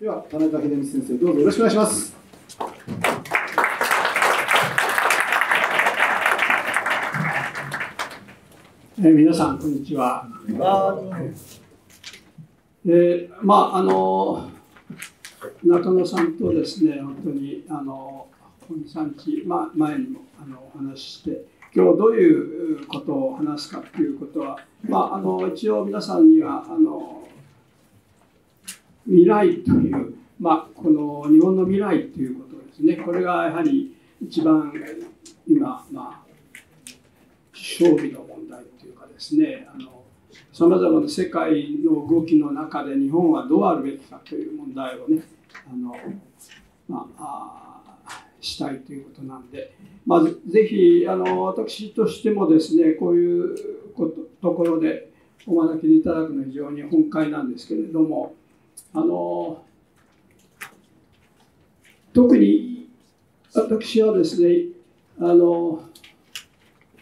では、田中秀道先生、どうぞよろしくお願いします。えー、皆さん、こんにちは。えー、まあ、あの、中野さんとですね、本当に、あの、この産地、まあ、前にもあのお話しして、今日どういうことを話すかということは、まあ、あの一応皆さんにはあの未来という、まあ、この日本の未来ということですね。これがやはり一番今、まあ、勝利の問題というかですね。さまざまな世界の動きの中で日本はどうあるべきかという問題をねあの、まあ、あしたいということなんで、まずぜひあの私としてもですねこういうことところでお招きいただくのは非常に本会なんですけれどもあの特に私はですねあの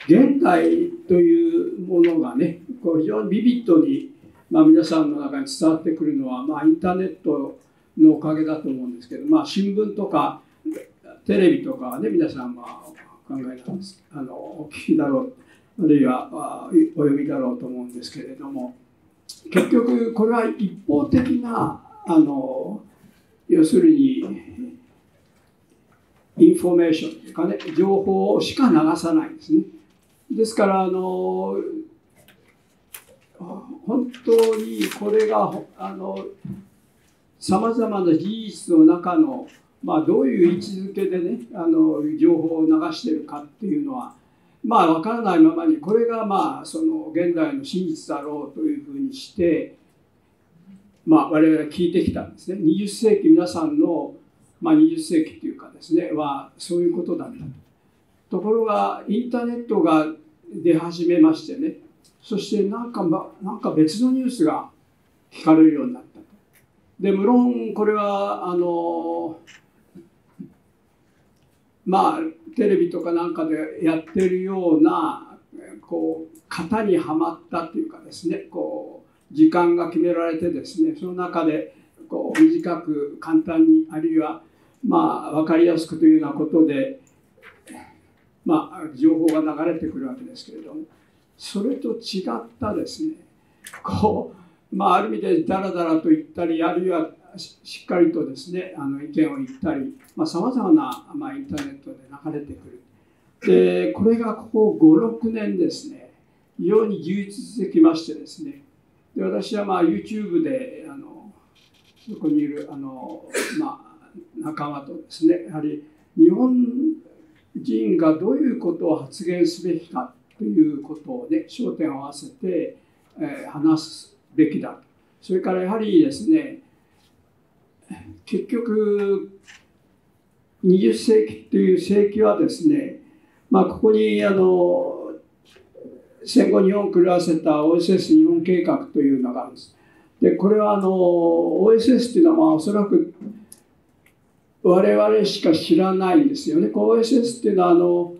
現代というものがねこう非常にビビッドに、まあ、皆さんの中に伝わってくるのは、まあ、インターネットのおかげだと思うんですけど、まあ、新聞とかテレビとかはね皆さんは考えなんです。あのお聞きだろうあるいはお読みだろうと思うんですけれども。結局これは一方的なあの要するにインフォメーションというかね情報しか流さないんですね。ですからあの本当にこれがさまざまな事実の中の、まあ、どういう位置づけでねあの情報を流してるかっていうのはまあ分からないままにこれがまあその現代の真実だろうというふうにしてまあ、我々は聞いてきたんですね。20世紀皆さんの、まあ、20世紀というかですねはそういうことだった。ところがインターネットが出始めましてね。そしてなんか、ま、なんか別のニュースが聞かれるようになったと。で無論これはあのまあテレビとかなんかでやってるようなこう型にはまったというかですねこう時間が決められてですねその中でこう短く簡単にあるいはまあ分かりやすくというようなことで、まあ、情報が流れてくるわけですけれどもそれと違ったですねこう、まあ、ある意味でダラダラと言ったりあるいはしっかりとですねあの意見を言ったりさまざ、まな、まあ、インターネットで流れてくる。でこれがここ56年ですね非常に充実してきましてですねで私はまあ YouTube であのそこにいるあの、まあ、仲間とですねやはり日本人がどういうことを発言すべきかということをね焦点を合わせて、えー、話すべきだそれからやはりですね結局20世紀という世紀はですねまあここにあの戦後日本を狂わせた OSS 日本計画というのがあるんです。でこれはあの OSS っていうのはおそらく我々しか知らないんですよね。OSS っていうのはあの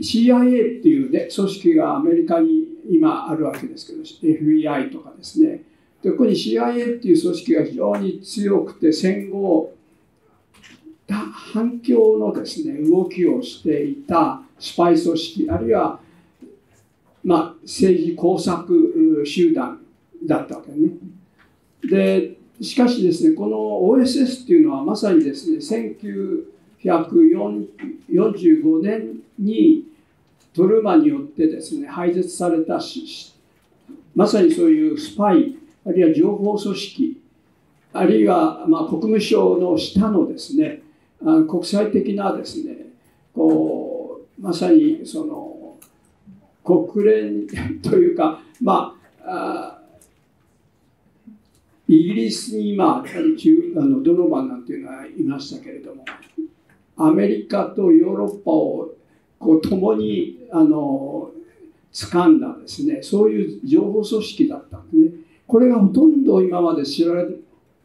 CIA っていうね組織がアメリカに今あるわけですけど FBI とかですね。でここに CIA っていう組織が非常に強くて戦後反響のですね動きをしていたスパイ組織あるいはまあ、政治工作集団だったわけね。でしかしですねこの OSS っていうのはまさにですね1945年にトルーマによってですね廃絶されたしまさにそういうスパイあるいは情報組織あるいはまあ国務省の下のですね国際的なですねこうまさにその国連というか、まあ、あイギリスに今あのドノバンなんていうのはいましたけれどもアメリカとヨーロッパをこう共にあの掴んだですねそういう情報組織だったんですね。これがほとんど今まで知られ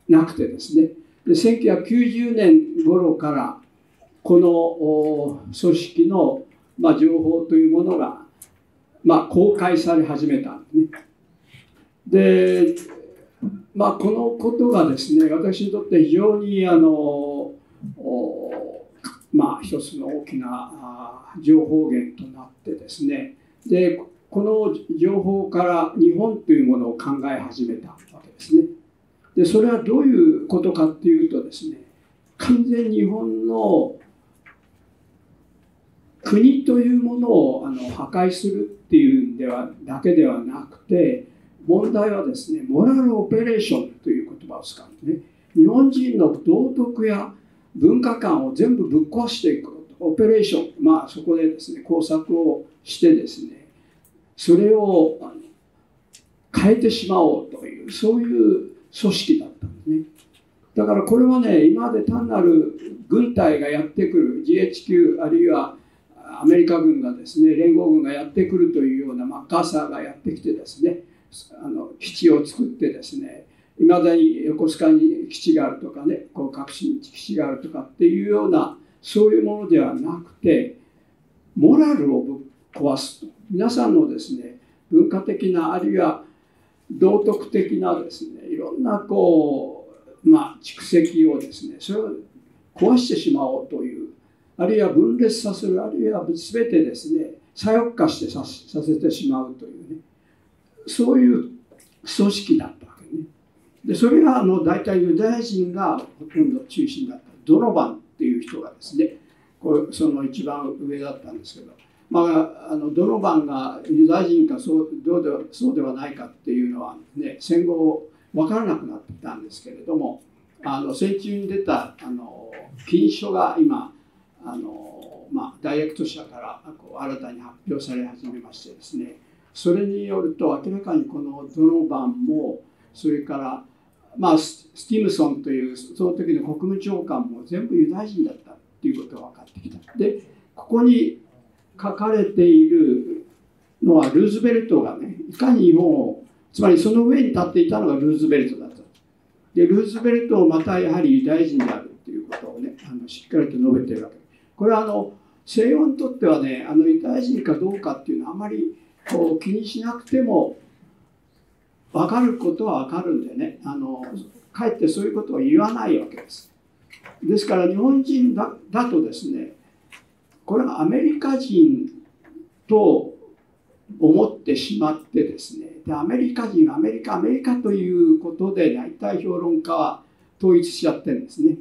なくてですねで1990年頃からこの組織の、まあ、情報というものがまあ、公開され始めたんですね。でまあ、このことがですね私にとって非常にあのまあ一つの大きな情報源となってですねでこの情報から日本というものを考え始めたわけですね。でそれはどういうことかっていうとですね完全日本の国というものをあの破壊するっていうんではだけではなくて問題はですねモラルオペレーションという言葉を使うんですね日本人の道徳や文化観を全部ぶっ壊していくオペレーションまあそこでですね工作をしてですねそれを変えてしまおうというそういう組織だったんですね。だからこれはね今まで単なる軍隊がやってくる GHQ あるいはアメリカ軍がですね連合軍がやってくるというようなマッカーサーがやってきてですねあの基地を作ってですねいまだに横須賀に基地があるとかねこう各地に基地があるとかっていうようなそういうものではなくてモラルをぶっ壊すと。皆さんのですね文化的なあるいは道徳的なですねいろんなこうまあ蓄積をですねそれを壊してしまおうというあるいは分裂させるあるいは全てですね左翼化してさせてしまうというねそういう組織だったわけね。でそれがあの大体ユダヤ人がほとんど中心だったドノバンっていう人がですねこれその一番上だったんですけど、まあ、あのドノバンがユダヤ人かそうどうでそうではないかっていうのは、ね、戦後分からなくなってたんですけれどもあの戦中に出たあの禁書が今あの、まあ、大学都市からこう新たに発表され始めましてですねそれによると明らかにこのドノバンもそれからまあスティムソンというその時の国務長官も全部ユダヤ人だったっていうことが分かってきた。でここに書かれているのはルーズベルトがねいかに日本をつまりその上に立っていたのがルーズベルトだった。でルーズベルトをまたやはりユダヤ人であるっていうことをねあのしっかりと述べてるわけこれはあの西洋にとってはねあのユダヤ人かどうかっていうのはあまりこう気にしなくても分かることは分かるんでねあのかえってそういうことは言わないわけです。ですから日本人だだとですねこれはアメリカ人と思ってしまってですねでアメリカ人アメリカアメリカということで大体評論家は統一しちゃってるんですね。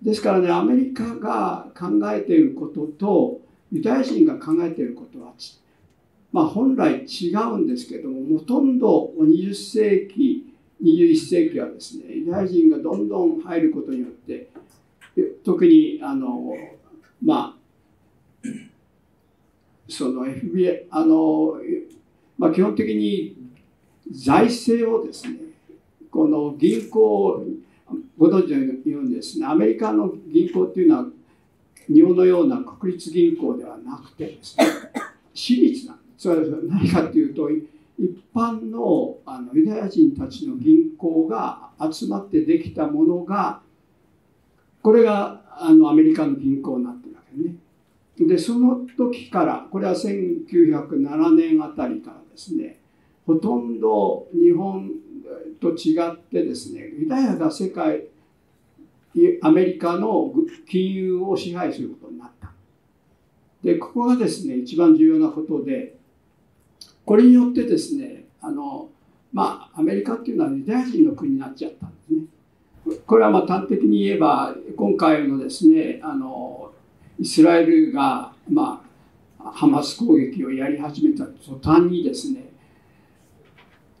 ですからねアメリカが考えていることとユダヤ人が考えていることはまあ、本来違うんですけどもほとんど20世紀21世紀はですねユダヤ人がどんどん入ることによって特にあのまあその FBI あの、まあ、基本的に財政をですねこの銀行ご存知のようにですねアメリカの銀行っていうのは日本のような国立銀行ではなくてですね私立なんですそれは何かっていうと一般のあのユダヤ人たちの銀行が集まってできたものがこれがあのアメリカの銀行なってるわけね。でその時からこれは1907年あたりからですねほとんど日本と違ってですねユダヤが世界アメリカの金融を支配することになった。でここがですね一番重要なことでこれによってですねあのまあアメリカっていうのはユダヤ人の国になっちゃったんですね。これはまあ端的に言えば今回のですねあのイスラエルがまあハマス攻撃をやり始めた途端にですね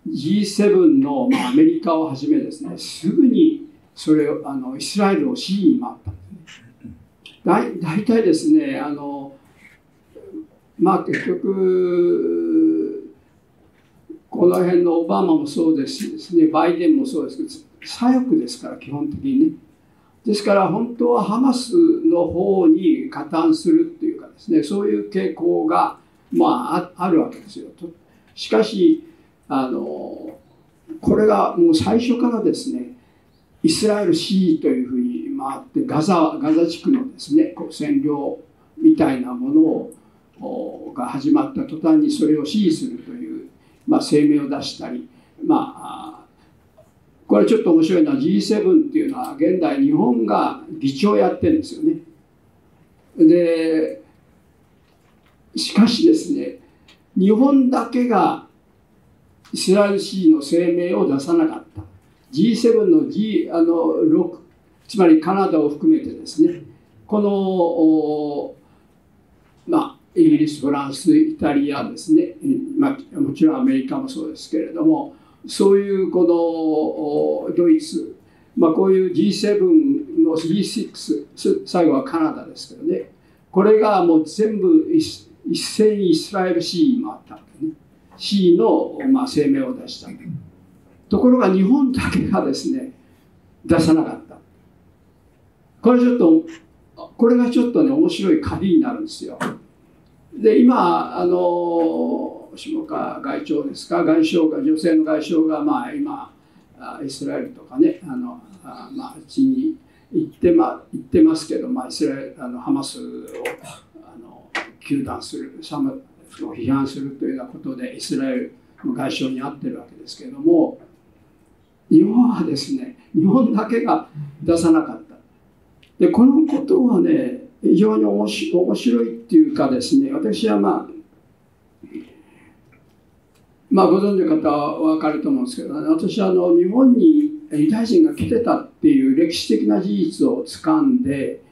G7 の、まあ、アメリカをはじめですねすぐにそれをあのイスラエルを支持に回ったんですね。大体ですねあのまあ結局この辺のオバマもそうですしですねバイデンもそうですけど左翼ですから基本的にねですから本当はハマスの方に加担するっていうかですねそういう傾向がまああるわけですよ。しかしあのこれがもう最初からですねイスラエル支持というふうに回ってガザガザ地区のですねこう占領みたいなものをが始まった途端にそれを支持するというまあ、声明を出したり、まあ、これちょっと面白いのは G7 っていうのは現代日本が議長やってるんですよね。でしかしですね日本だけがイスラエル支持の声明を出さなかった。G7 の G あの6つまりカナダを含めてですね。このまあイギリスフランスイタリアですね、まあ、もちろんアメリカもそうですけれども。そういうこのドイツ、まあ、こういう G7 の G6 最後はカナダですけどね。これがもう全部一斉にイスラエルシーに回ったわけね。シーの、まあ、声明を出したところが日本だけがですね出さなかった。これちょっとこれがちょっとね面白い鍵になるんですよ。で今あの下川外長ですか外相が女性の外相がまあ今イスラエルとかねあのあまあ地に行ってま行ってますけど、まあ、イスラエルあのハマスをあの糾弾するサムを批判するというようなことでイスラエルの外相に会ってるわけですけれども日本はですね日本だけが出さなかったでこのことはね非常に面白いっていうかですね私はまあまあご存知の方は分かると思うんですけど、ね、私はあの日本にユダヤ人が来てたっていう歴史的な事実をつかんで、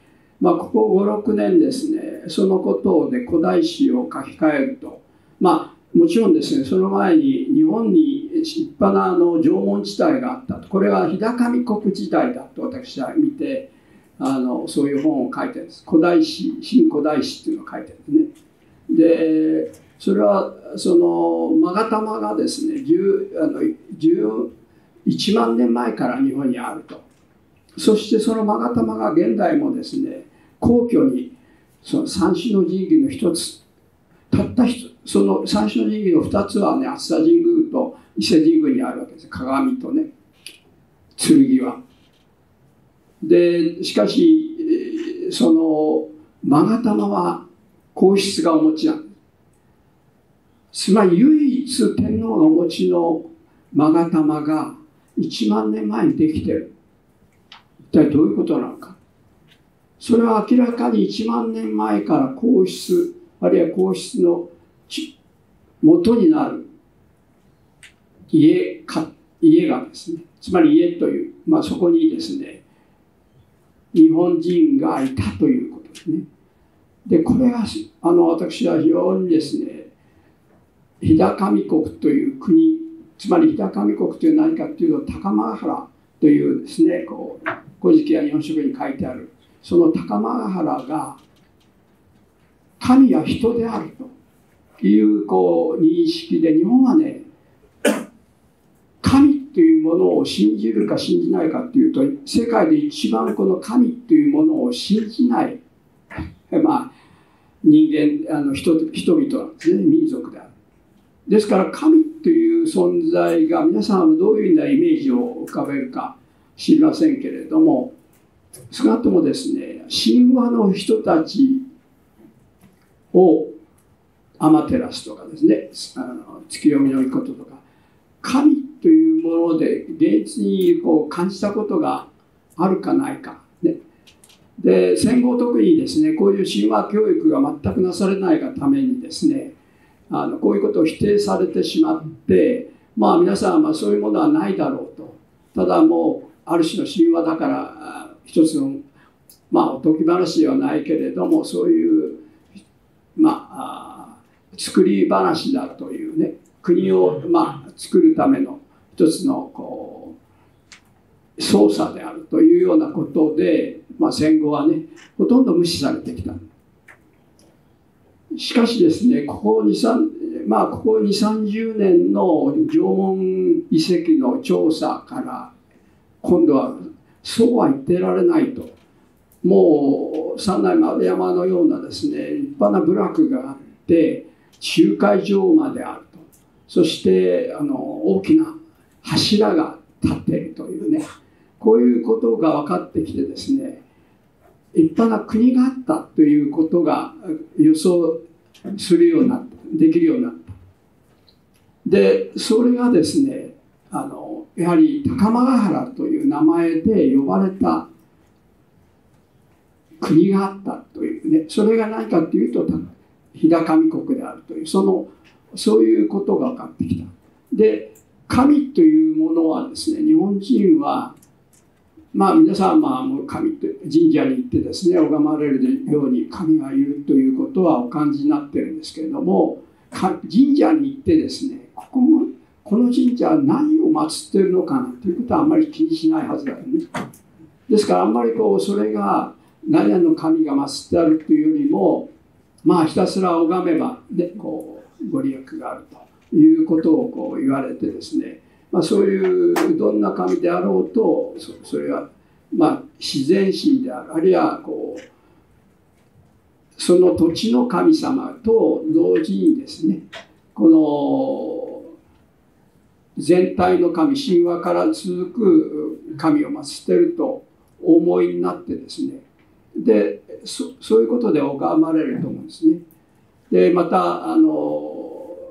まあ、ここ56年ですねそのことで古代史を書き換えるとまあもちろんですねその前に日本に立派なあの縄文時代があったと。これは日高見国時代だと私は見てあのそういう本を書いてるんです。古代史新古代史っていうのを書いてるんですね。でそれはその勾玉がですね10あの11万年前から日本にあると。そしてその勾玉が現代もですね皇居にその三種の神器の一つ。たった一つ。その三種の神器の二つはね熱田神宮と伊勢神宮にあるわけです。鏡とね剣は。でしかしその勾玉は皇室がお持ちなんです。つまり唯一天皇がお持ちの勾玉が1万年前にできてる。一体どういうことなのか。それは明らかに1万年前から皇室あるいは皇室の元になる家か家がですね。つまり家という、まあ、そこにですね日本人がいたということですね。でこれがあの私は非常にですね日高見国という国つまり日高見国という何かというと高間原というですねこう「古事記」や日本書紀に書いてあるその高間原が神や人であると。いうこう認識で日本はね神というものを信じるか信じないかというと世界で一番この神というものを信じない。まあ人間あの人人々なんですね民族である。ですから神という存在が皆さんはどういうようなイメージを浮かべるか知りませんけれども少なくともですね神話の人たちをアマテラスとかですねあの月読みの御事とか神というもので現実にこう感じたことがあるかないか、ね、で戦後特にですねこういう神話教育が全くなされないがためにですねあのこういうことを否定されてしまってまあ皆さんはそういうものはないだろうとただもうある種の神話だから一つのまあおとぎ話ではないけれどもそういうまあ作り話だというね国をまあ作るための一つのこう操作であるというようなことで、まあ、戦後はねほとんど無視されてきた。しかしですねここ2まあここ2 3 0年の縄文遺跡の調査から今度はそうは言ってられないと。もう三内丸山のようなですね立派な部落があって集会場まであると。そしてあの大きな柱が立っているというね。こういうことが分かってきてですね立派な国があったということが予想するようになったできるようになったでそれがですねあのやはり高間ヶ原という名前で呼ばれた国があったというねそれが何かというと日高上国であるというそのそういうことが分かってきた。で神というものはですね日本人はまあ皆さんまあもう神と神社に行ってですね拝まれるように神がいるということはお感じになってるんですけれども神社に行ってですねここもこの神社は何を祀ってるのかなということはあんまり気にしないはずだよね。ですからあんまりこうそれが何々の神が祀ってあるというよりもまあひたすら拝めば、ね、こうご利益があるということをこう言われてですね、まあ、そういうどんな神であろうとそれはまあ自然神であるあるいはこうその土地の神様と同時にですねこの全体の神神話から続く神を祀ってると思いになってですねでそそういうことで拝まれると思うんですね。でまたあの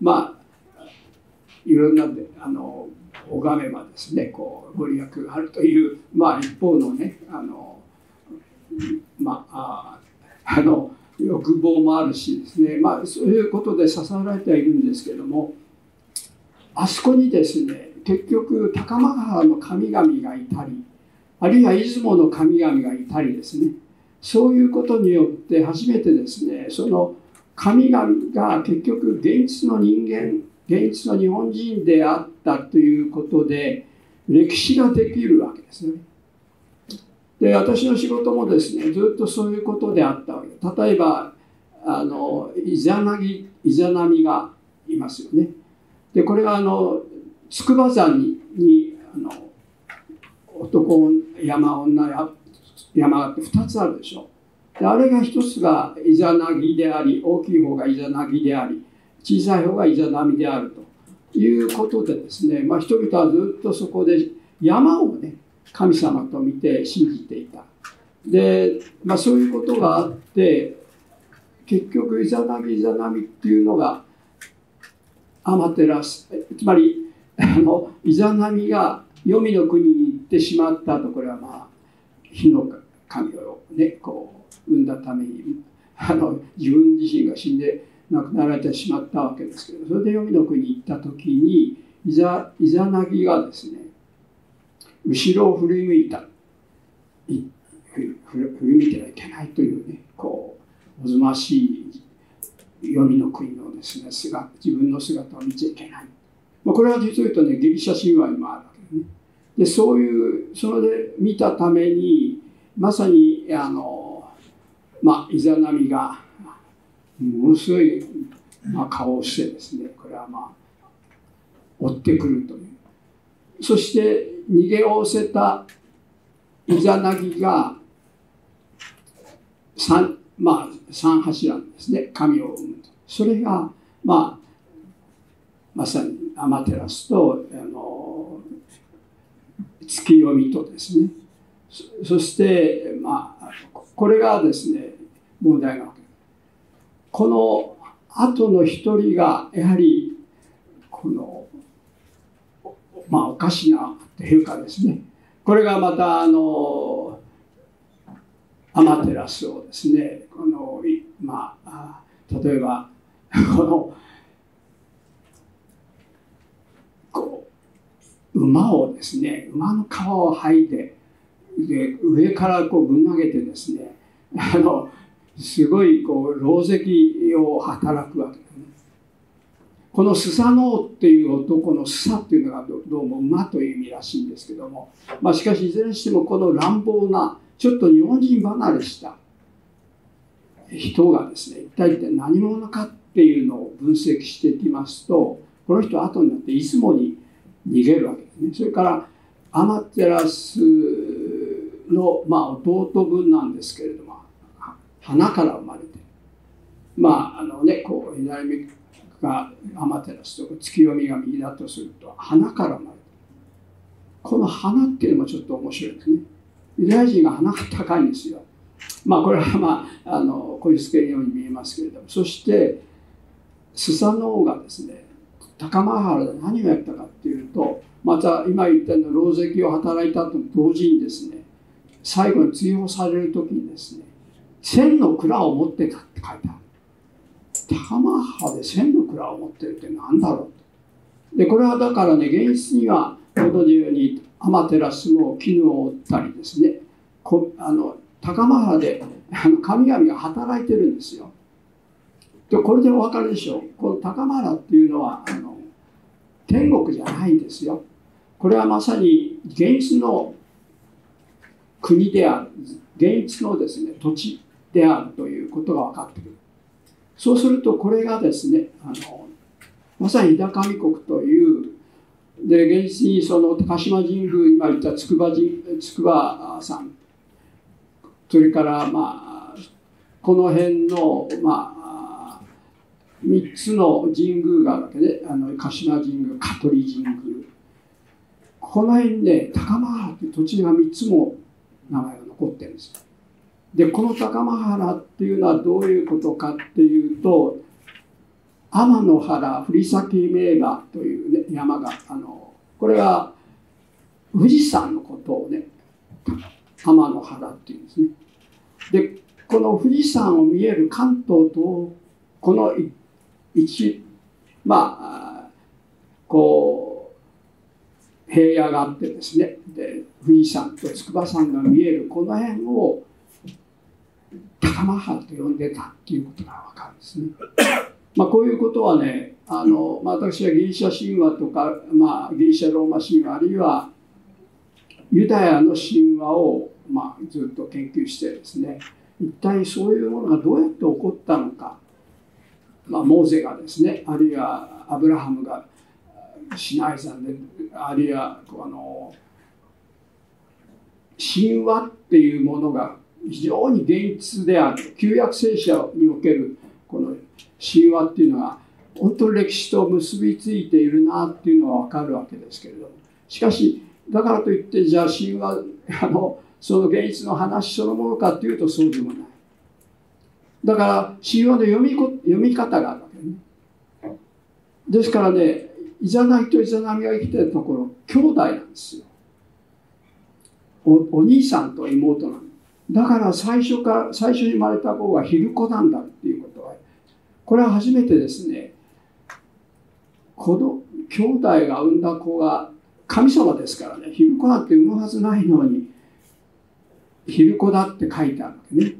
まあいろんなあの拝めばですねこうご利益があるというまあ一方のねあのまああの欲望もあるしですねまあそういうことで支えられてはいるんですけどもあそこにですね結局高間川の神々がいたりあるいは出雲の神々がいたりですねそういうことによって初めてですねその神々が結局現実の人間現実の日本人であったということで歴史ができるわけですね。で私の仕事もですねずっとそういうことであったわけ例えばあのイザナギイザナミがいますよね。でこれがあの筑波山ににあの男山女山があって2つあるでしょであれが一つがイザナギであり大きい方がイザナギであり小さい方がイザナミであるということでですね、まあ、人々はずっとそこで山をね神様と見て信じていた。で、まあ、そういうことがあって結局イザナギイザナミっていうのがアマテラスつまり あのイザナミが黄泉の国に行ってしまったとこれはまあ火の神をねこう生んだためにあの自分自身が死んで亡くなられてしまったわけですけどそれで黄泉の国に行った時にイザイザナギがですね後ろを振り向いた。振り向いてはいけないというねこうおぞましい黄泉の国のですね姿自分の姿を見ちゃいけない、まあ、これは実を言うとねギリシャ神話にもあるわけでね。でそういうそれで見たためにまさにあのまあイザナミがものすごい、まあ、顔をしてですねこれはまあ追ってくるという。そして逃げおせたイザナギが三まあ三柱ですね。神を生むとそれがまあまさにアマテラスとあの月読みとですね。そしてまあこれがですね問題なわけこの後の一人がやはりこのまあおかしなというかですね。これがまたあのアマテラスをですねこのまあ例えばこの馬をですね馬の皮を剥いでで上からこうぶん投げてですねあのすごいこう狼藉を働くわけですね。このスサノオっていう男のスサっていうのがどうも馬という意味らしいんですけども、まあ、しかしいずれにしてもこの乱暴なちょっと日本人離れした人がですね一体一体何者かっていうのを分析していきますとこの人は後になって出雲に逃げるわけですね。それからアマテラスの、まあ、弟分なんですけれども花から生まれてまああのねこう左目がアマテラスと月読みが右だとすると花から生まれてこの花っていうのもちょっと面白いですね。ユダヤ人が鼻が高いんですよ。まあこれはまああのこういうスケールように見えますけれどもそしてスサノオがですね高間原で何をやったかっていうと、また今言ったような狼藉を働いたと同時にですね最後に追放される時にですね千の蔵を持ってたって書いてある。高マッハで千の蔵を持ってるって何だろう。でこれはだからね現実にはこのようにアマテラスも絹を折ったりですね。こあの高マハで神々が働いてるんですよ。でこれでお分かるでしょう。この高マハっていうのはあの天国じゃないんですよ。これはまさに現実の国である。現実のですね土地。であるということが分かってくる。そうするとこれがですねあのまさに日高国というで現実にその高島神宮今言った筑波神筑波山それからまあこの辺のまあ3つの神宮があるわけで、あの鹿島神宮香取神宮。この辺で高間原という土地が3つも名前が残ってるんですよ。でこの高間原っていうのはどういうことかっていうと天の原振崎名馬という、ね、山があのこれは富士山のことをね天の原っていうんですね。でこの富士山を見える関東とこの一まあこう平野があってですね。で富士山と筑波山が見えるこの辺を高間原と呼んでたっていうことが分かるんですね。まあ、こういうことはねあの、まあ、私はギリシャ神話とか、まあ、ギリシャローマ神話あるいはユダヤの神話を、まあ、ずっと研究してですね一体そういうものがどうやって起こったのか、まあ、モーゼがですねあるいはアブラハムがシナイ山であるいはあの神話っていうものが非常に現実である旧約聖書におけるこの神話っていうのは本当に歴史と結びついているなっていうのは分かるわけですけれどもしかしだからといってじゃあ神話あのその現実の話そのものかっていうとそうでもないだから神話の読みこ読み方があるわけねですからねイザナギとイザナミが生きてるところ兄弟なんですよ。お兄さんと妹なんです。だから最初か最初に生まれた子は昼子なんだっていうことはこれは初めてですね。子の兄弟が産んだ子が神様ですからね。昼子なんて産むはずないのに昼子だって書いてあるわけね。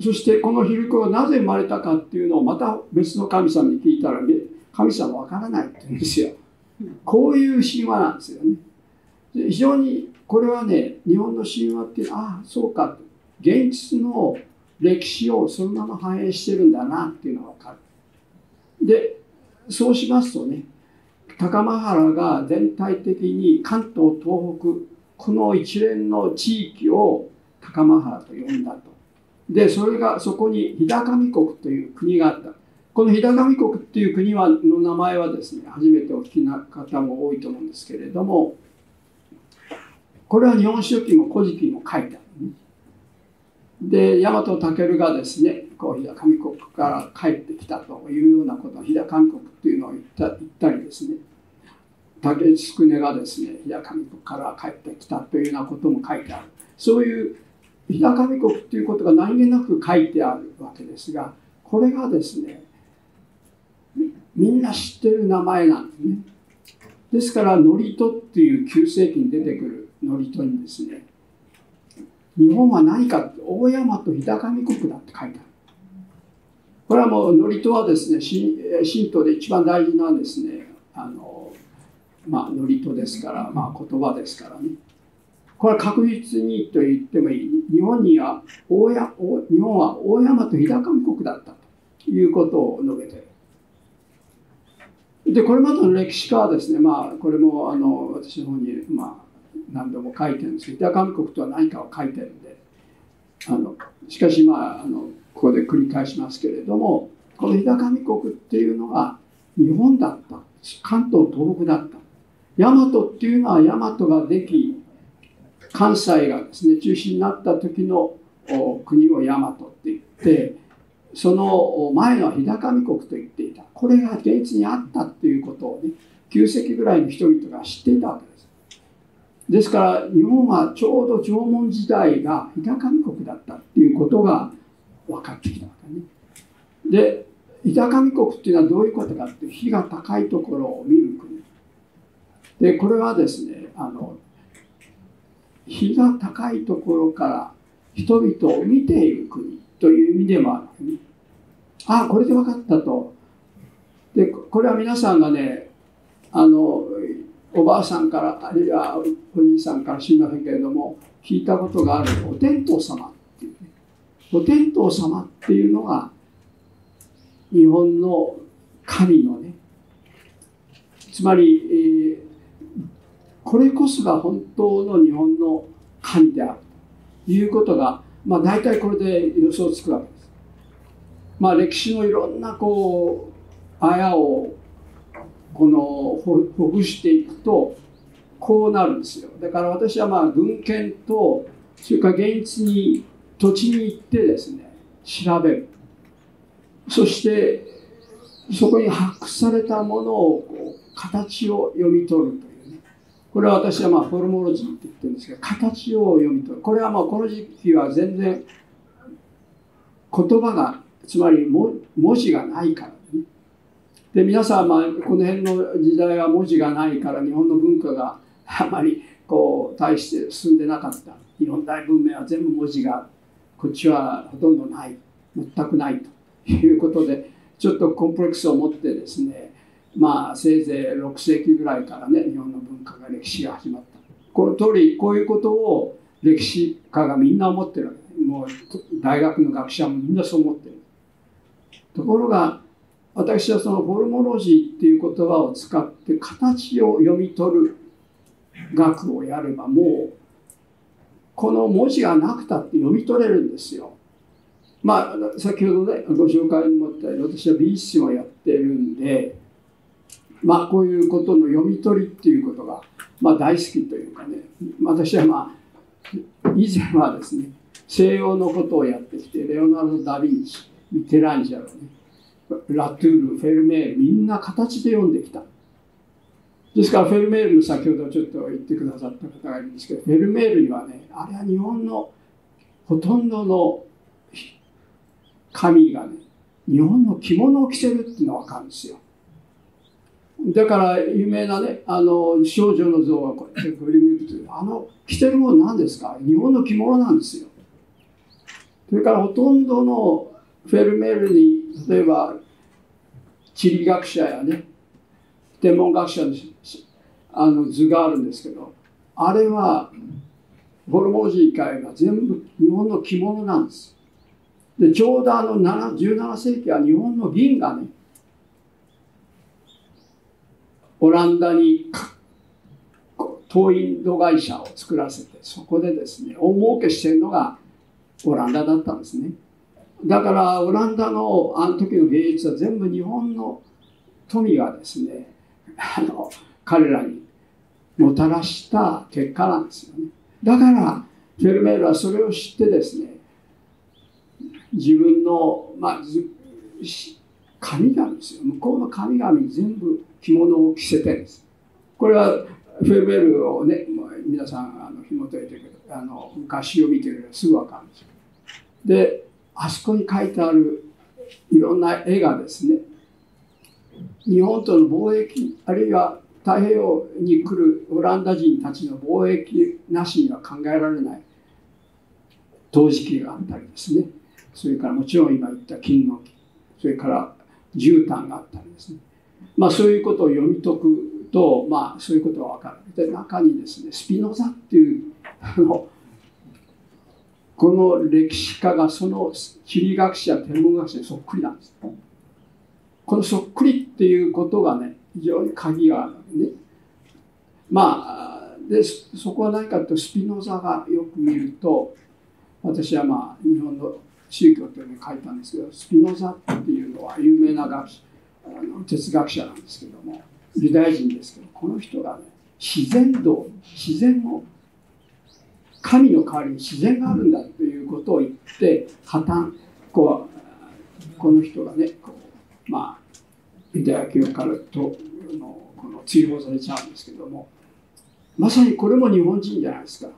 そしてこの昼子がなぜ生まれたかっていうのをまた別の神様に聞いたら、ね、神様わからないって言うんですよ。こういう神話なんですよね。非常にこれはね日本の神話っていうああそうか。現実の歴史をそのまま反映してるんだなっていうのが分かる。でそうしますとね高間原が全体的に関東東北この一連の地域を高間原と呼んだと。でそれがそこに日高見国という国があった。この日高見国っていう国はの名前はですね初めてお聞きな方も多いと思うんですけれどもこれは日本書紀も古事記も書いてある、ね、で大和武がですねこう日高見国から帰ってきたというようなこと日高見国っていうのを言った言ったりですね竹内宿根がですね日高見国から帰ってきたというようなことも書いてある。そういう日高見国っていうことが何気なく書いてあるわけですがこれがですねみんな知ってる名前なんですね。ですから祝詞っていう旧世紀に出てくる祝詞にですね。日本は何か大山と日高見国だって書いてある。これはもう祝詞はですね神道で一番大事なですねあのまあ祝詞ですから、まあ、言葉ですからね。これは確実にと言ってもいい。日本には大や日本は大山と日高見国だったということを述べてでこれまでの歴史家はですねまあこれもあの私の方にまあ何度も書いてる。んですけど日高国とは何かを書いてるんで。あのしかしまああのここで繰り返しますけれどもこの日高国っていうのが日本だった。関東東北だった。大和っていうのは大和ができ関西がですね中心になった時の国を大和って言ってその前の日高見国と言っていた。これが現実にあったっていうことをね9世紀ぐらいの人々が知っていたわけです。ですから日本はちょうど縄文時代が日高国だったっていうことが分かってきたわけね。で日高国っていうのはどういうことかって火が高いところを見る国。でこれはですねあの日が高いところから人々を見ている国という意味でもある、ね。ああこれで分かったと。でこれは皆さんがねあのおばあさんからあるいはおじいさんから知りませんけれども聞いたことがあるお天道様っていうねお天道様っていうのが日本の神のねつまり、えー、これこそが本当の日本の神であるということが、まあ、大体これで予想つくわけです。まあ、歴史のいろんなこうあやをこのほぐしていくとこうなるんですよ。だから私はまあ文献とそれから現実に土地に行ってですね調べる。そしてそこに発掘されたものをこう形を読み取るというね。これは私はまあフォルモロジーって言ってるんですけど形を読み取る。これはまあこの時期は全然言葉がつまり文字がないから。で皆さんまあこの辺の時代は文字がないから日本の文化が あまりこう大して進んでなかった。日本大文明は全部文字がこっちはほとんどない。全くないと。いうことでちょっとコンプレックスを持ってですねまあせいぜい6世紀ぐらいからね日本の文化が歴史が始まった。この通りこういうことを歴史家がみんな思ってるわけ。もう大学の学者もみんなそう思ってる。ところが私はそのフォルモロジーっていう言葉を使って形を読み取る学をやればもうこの文字がなくたって読み取れるんですよ。まあ先ほどねご紹介にもあったように私は美術史をやってるんでまあこういうことの読み取りっていうことが、まあ、大好きというかね私はまあ以前はですね西洋のことをやってきてレオナルド・ダ・ヴィンチミケランジェロねラトゥールフェルメールみんな形で読んできた。ですからフェルメールの先ほどちょっと言ってくださった方がいるんですけどフェルメールにはねあれは日本のほとんどの神がね日本の着物を着せるっていうのが分かるんですよ。だから有名なねあの少女の像がこうやって振り向くというあの着てるもの何ですか？日本の着物なんですよ。それからほとんどのフェルメールに例えば地理学者やね天文学者のあの図があるんですけどあれはホルモンジー界が全部日本の着物なんです。でちょうどあの17世紀は日本の銀がねオランダに東インド会社を作らせてそこでですね大儲けしてるのがオランダだったんですね。だからオランダのあの時の芸術は全部日本の富がですねあの彼らにもたらした結果なんですよね。だからフェルメールはそれを知ってですね自分の、まあ、神々ですよ。向こうの神々に全部着物を着せてるんです。これはフェルメールをね皆さんあの紐解いてるけどあの昔を見てるすぐ分かるんですよ。であそこに書いてあるいろんな絵がですね日本との貿易あるいは太平洋に来るオランダ人たちの貿易なしには考えられない陶磁器があったりですね。それからもちろん今言った金の木それから絨毯があったりですね。まあそういうことを読み解くとまあそういうことが分かる。で中にですねスピノザっていうあのこの歴史家がその地理学者天文学者にそっくりなんです。このそっくりっていうことがね非常に鍵があるねまあでそこは何かというとスピノザがよく見ると私はまあ日本の宗教というのに書いたんですけどスピノザっていうのは有名な学あの哲学者なんですけどもユダヤ人ですけどこの人がね自然道自然を神の代わりに自然があるんだということを言って破綻こうこの人がねこうまあユダヤ教からとのこの追放されちゃうんですけどもまさにこれも日本人じゃないですか。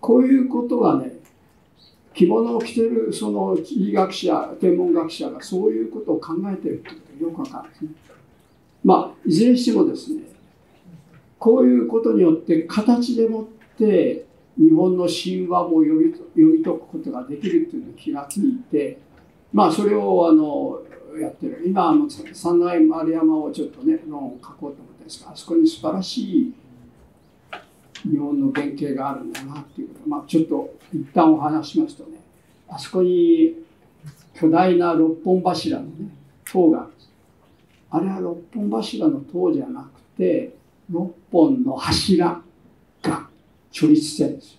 こういうことがね着物を着てるその地理学者天文学者がそういうことを考えてるってことよくわかるんですね。まあいずれにしてもですねこういうことによって形でもって日本の神話も読み読み解くことができるというのに気がついてまあそれをあのやってる。今あの三内丸山をちょっとね論を書こうと思ったんですがあそこに素晴らしい日本の原型があるんだなっていうこと。まあちょっと一旦お話しますとねあそこに巨大な六本柱のね塔があるんです。あれは六本柱の塔じゃなくて六本の柱。処理してるんですよ。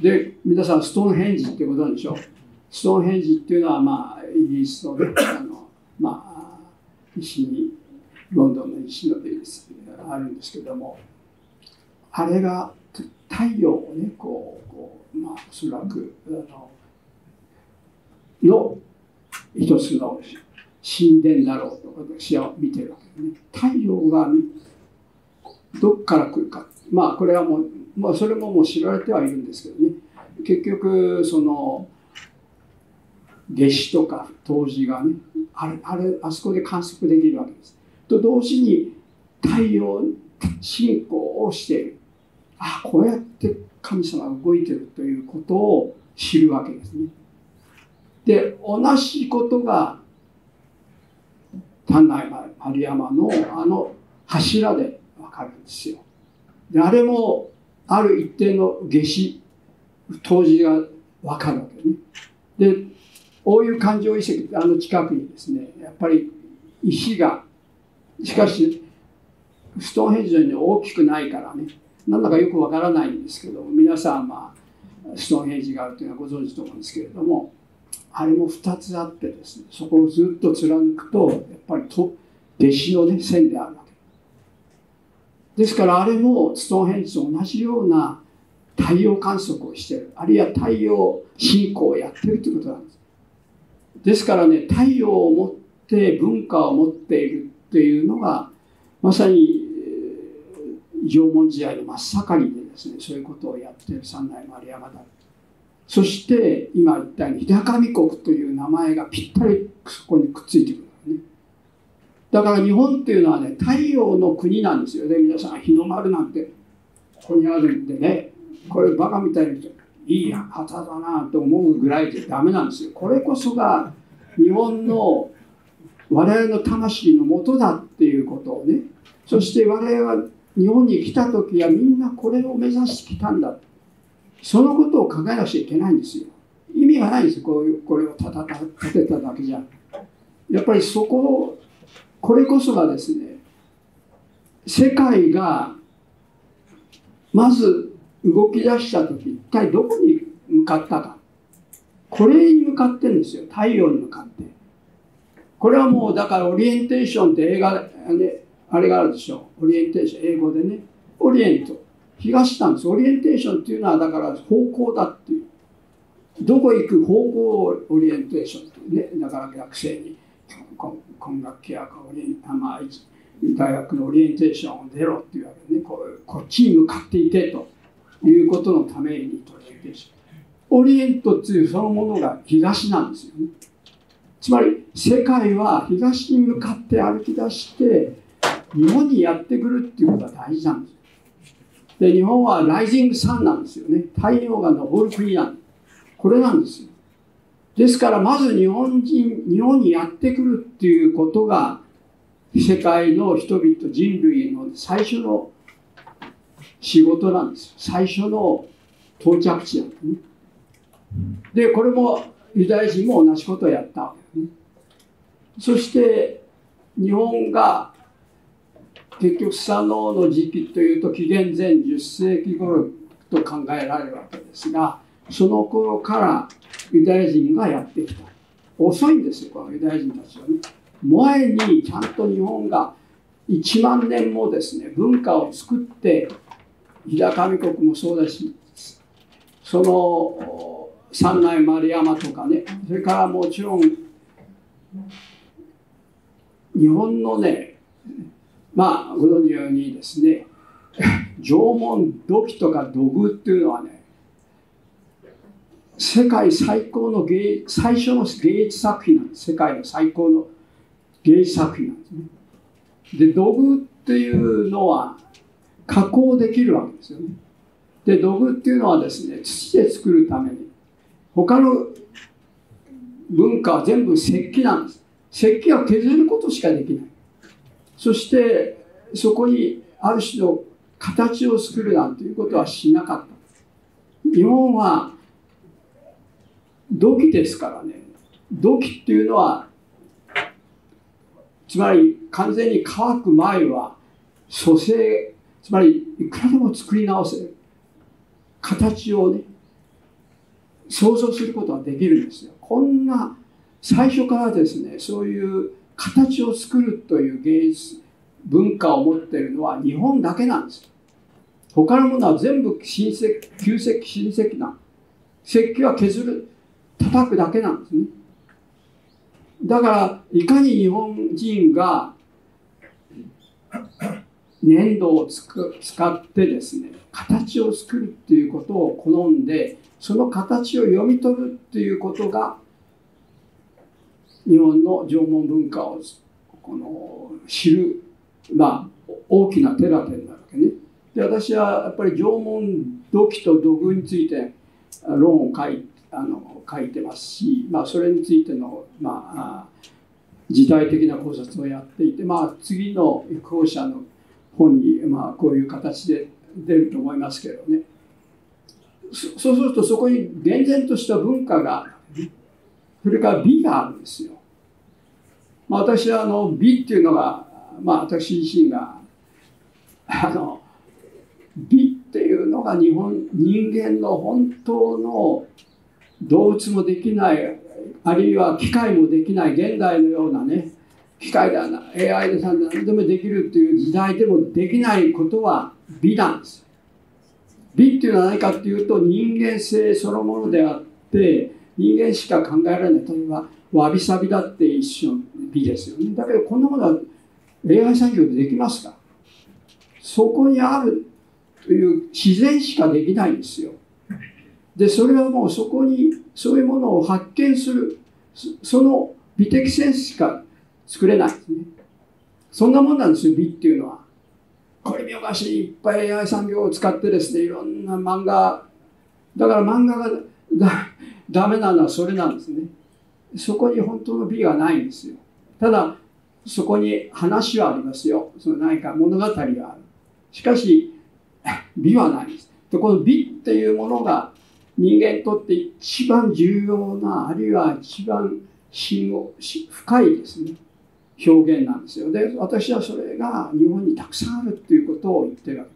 で皆さんストーンヘンジってことなんでしょ？ストーンヘンジっていうのはまあイギリスのあのまあ石にロンドンの石のであるんですけどもあれが太陽をねこうこうまあおそらくあのの一つの神殿だろうと私は見てるわけですね。太陽がどっから来るか。まあこれはもう、まあ、それももう知られてはいるんですけどね結局その夏至とか冬至がねあれあれあそこで観測できるわけです。と同時に太陽信仰をしているあこうやって神様が動いてるということを知るわけですね。で同じことが丹内丸山のあの柱で分かるんですよ。であれもある一定の夏至冬至が分かるわけね。で大湯環状遺跡あの近くにですねやっぱり石がしかしストーンヘンジのように大きくないからねなんだかよくわからないんですけど皆さんはストーンヘンジがあるというのはご存知と思うんですけれどもあれも2つあってですねそこをずっと貫くとやっぱりと弟子のね線であるわですからあれもストーンヘンジと同じような太陽観測をしてる。あるいは太陽信仰をやってるということなんです。ですからね太陽を持って文化を持っているっていうのがまさに縄文時代の真っ盛りでですねそういうことをやってる三代丸山だ。そして今言ったように日高美国という名前がぴったりそこにくっついてくる。だから日本っていうのはね太陽の国なんですよね。皆さん日の丸なんて。ここにあるんでね。これバカみたいにいい旗だなと思うぐらいでダメなんですよ。これこそが日本の我々の魂のもとだっていうことをね。そして我々は日本に来た時はみんなこれを目指してきたんだ。そのことを考えなくちゃいけないんですよ。意味がないんですよ。こういうこれをたた立てただけじゃ。やっぱりそこをこれこそがですね世界がまず動き出した時一体どこに向かったか。これに向かってんですよ。太陽に向かって。これはもうだからオリエンテーションって映画であれがあるでしょオリエンテーション英語でね。オリエント。東なんです。オリエンテーションっていうのはだから方向だっていう。どこ行く方向をオリエンテーションっていうね。だから学生に。今学期やオリエンまあ大学のオリエンテーションを出ろっていうわけでねここっちに向かっていけということのためにオリエンテーションオリエントっていうそのものが東なんですよね。つまり世界は東に向かって歩き出して日本にやってくるっていうことが大事なんですで日本はライジングサンなんですよね。太陽が昇る国なんこれなんですよ。ですからまず日本人日本にやってくるっていうことが世界の人々人類の最初の仕事なんです最初の到着地なんですね。でこれもユダヤ人も同じことをやったわけですね。そして日本が結局スサノオの時期というと紀元前10世紀頃と考えられるわけですがその頃からユダヤ人がやってきた。遅いんですよこのユダヤ人たちはね。前にちゃんと日本が1万年もですね文化を作って日高美国もそうだしその三内丸山とかねそれからもちろん日本のねまあご存知のようにですね 縄文土器とか土偶っていうのはね世界最高の芸最初の芸術作品なんです。世界の最高の芸術作品なんですね。で土偶っていうのは加工できるわけですよね。で土偶っていうのはですね土で作るために他の文化は全部石器なんです。石器は削ることしかできない。そしてそこにある種の形を作るなんていうことはしなかった。日本は土器ですからね。土器っていうのはつまり完全に乾く前は蘇生つまりいくらでも作り直せる形をね想像することができるんですよ。こんな最初からですねそういう形を作るという芸術文化を持っているのは日本だけなんです他のものは全部親戚旧石親戚な。石器は削る叩くだけなんですねだからいかに日本人が粘土を使ってですね形を作るっていうことを好んでその形を読み取るっていうことが日本の縄文文化をこの知る、まあ、大きな手立てになるわけね。で私はやっぱり縄文土器と土偶について論を書いてあの書いてますし、まあ、それについての、まあ、時代的な考察をやっていて、まあ、次の校舎の本に、まあ、こういう形で出ると思いますけどねそうするとそこに厳然とした文化がそれから美があるんですよ。まあ、私はあの美っていうのが、まあ、私自身があの美っていうのが日本人間の本当の動物もできないあるいは機械もできない現代のようなね機械だな AI で何でもできるっていう時代でもできないことは美なんです。美っていうのは何かっていうと人間性そのものであって人間しか考えられない。例えばわびさびだって一種の美ですよね。だけどこんなものは AI 産業でできますか？そこにあるという自然しかできないんですよ。でそれはもうそこにそういうものを発見するその美的センスしか作れないですね。そんなもんなんですよ美っていうのは。これ見よがしいっぱい AI 産業を使ってですねいろんな漫画。だから漫画がだダメなのはそれなんですね。そこに本当の美がないんですよ。ただそこに話はありますよ。その何か物語がある。しかし美はないです。でこの美っていうものが人間にとって一番重要なあるいは一番深を深いですね。表現なんですよ。で私はそれが日本にたくさんあるっていうことを言ってるわけ。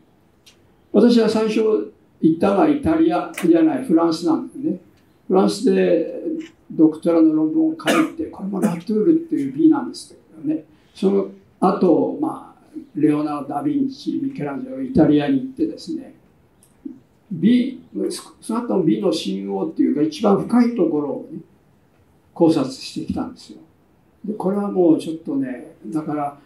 私は最初行ったのはイタリアじゃないフランスなんですね。フランスでドクトラの論文を書いてこれもラトゥールっていう美なんですけどね。その後まあレオナルド・ダ・ヴィンチミケランジェロイタリアに行ってですね美その後の美の信号っていうか一番深いところを、ね、考察してきたんですよ。でこれはもうちょっとねだから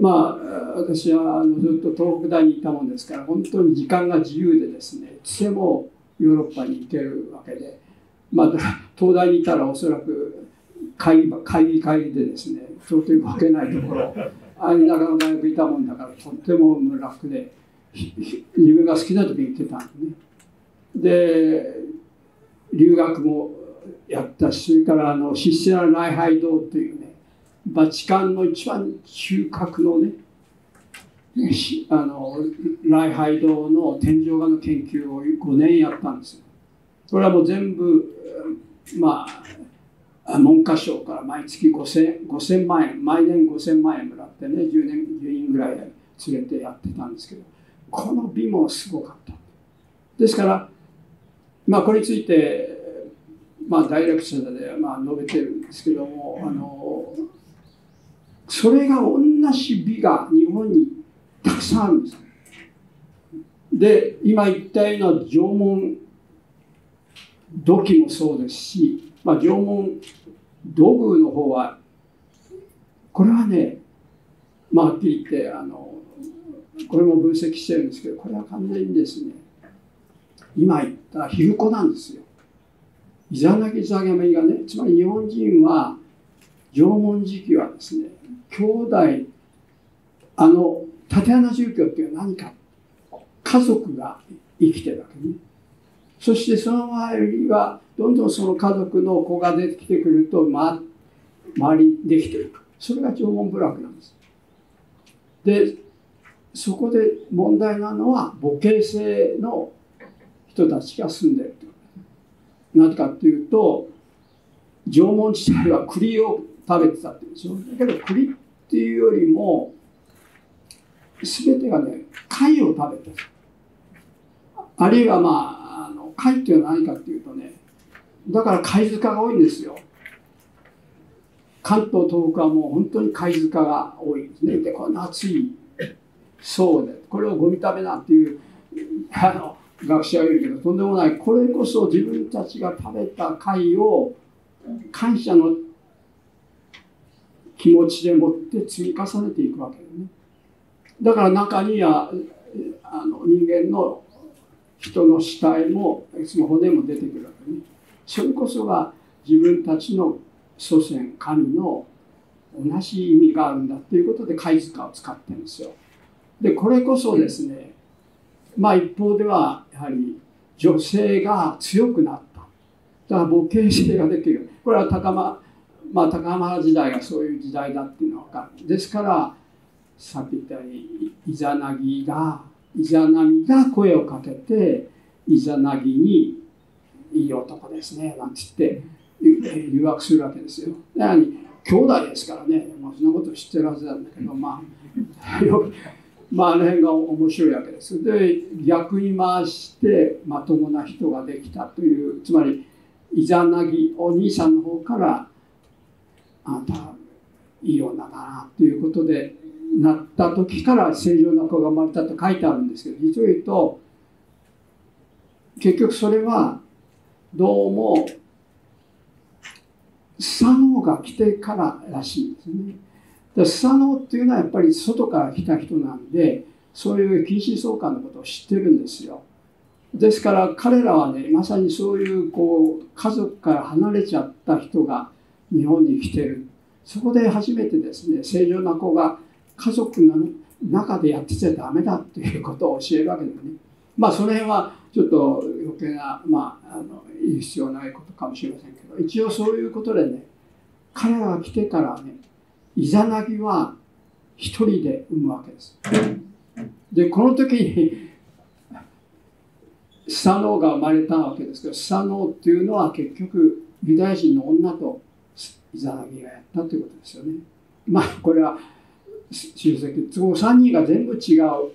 まあ私はあのずっと東北大にいたもんですから本当に時間が自由でですねつでもヨーロッパに行けるわけで、まあ、東大にいたらおそらく会議会議会議でですね到底動けないところああいう中の大学いたもんだからとっても楽で。自分が好きな時に行ってたんでねで留学もやったしそれからあのシステラ礼拝堂というねバチカンの一番中核のねあの礼拝堂の天井画の研究を5年やったんですよ。これはもう全部まあ文科省から毎月 5000, 5000万円毎年5000万円もらってね10年10人ぐらい連れてやってたんですけどこの美もすごかった。ですからまあこれについてまあ大学者でまあ述べてるんですけどもあのそれが同じ美が日本にたくさんあるんです。で今言ったような縄文土器もそうですし、まあ、縄文土偶の方はこれはねまあはっきり言ってあのこれも分析してるんですけどこれは完全にですね。今言ったヒルコなんですよ。イザナギザギメがねつまり日本人は縄文時期はですね兄弟あの縦穴住居っていうのは何か。家族が生きてるわけね。そしてその周りはどんどんその家族の子が出てきてくると、ま、周りできていくそれが縄文部落なんです。でそこで問題なのは母系性の人たちが住んでるなぜかっていうと縄文時代は栗を食べてたっていうんですよだけど栗っていうよりも全てがね貝を食べてるあるいはまああの貝っていうのは何かっていうとねだから貝塚が多いんですよ。関東東北はもう本当に貝塚が多いんですね。でこの暑いそうでこれをゴミ食べなっていう あの学者はいるけどとんでもない。これこそ自分たちが食べた貝を感謝の気持ちでもって積み重ねていくわけよね。だから中にはあの人間の人の死体もその骨も出てくるわけね。それこそが自分たちの祖先神の同じ意味があるんだっていうことで貝塚を使ってるんですよ。でこれこそですねまあ一方ではやはり女性が強くなった。だから母系性ができる。これは高間まあ高浜時代がそういう時代だっていうのは分かる。ですからさっき言ったようにイザナギがイザナギが声をかけてイザナギに「いい男ですね」なんて言って誘惑するわけですよ。兄弟ですからね、まあ、そんなこと知ってるはずなんだけどまあまああの辺が面白いわけです。で逆に回してまともな人ができたというつまりイザナギお兄さんの方からあなたいい女だなということでなった時から正常な子が生まれたと書いてあるんですけど実を言うと結局それはどうもスサノオが来てかららしいんですね。でスサノオっていうのはやっぱり外から来た人なんでそういう近親相関のことを知ってるんですよ。ですから彼らはねまさにそういうこう家族から離れちゃった人が日本に来てるそこで初めてですね正常な子が家族の中でやってちゃダメだっていうことを教えるわけだよね。まあその辺はちょっと余計な、まあ、あの言う必要ないことかもしれませんけど一応そういうことでね彼らが来てからねイザナギは一人で産むわけです。でこの時に スサノオが生まれたわけですけどスサノオっていうのは結局ユダヤ人の女とイザナギがやったということですよね。まあこれは親戚その3人が全部違う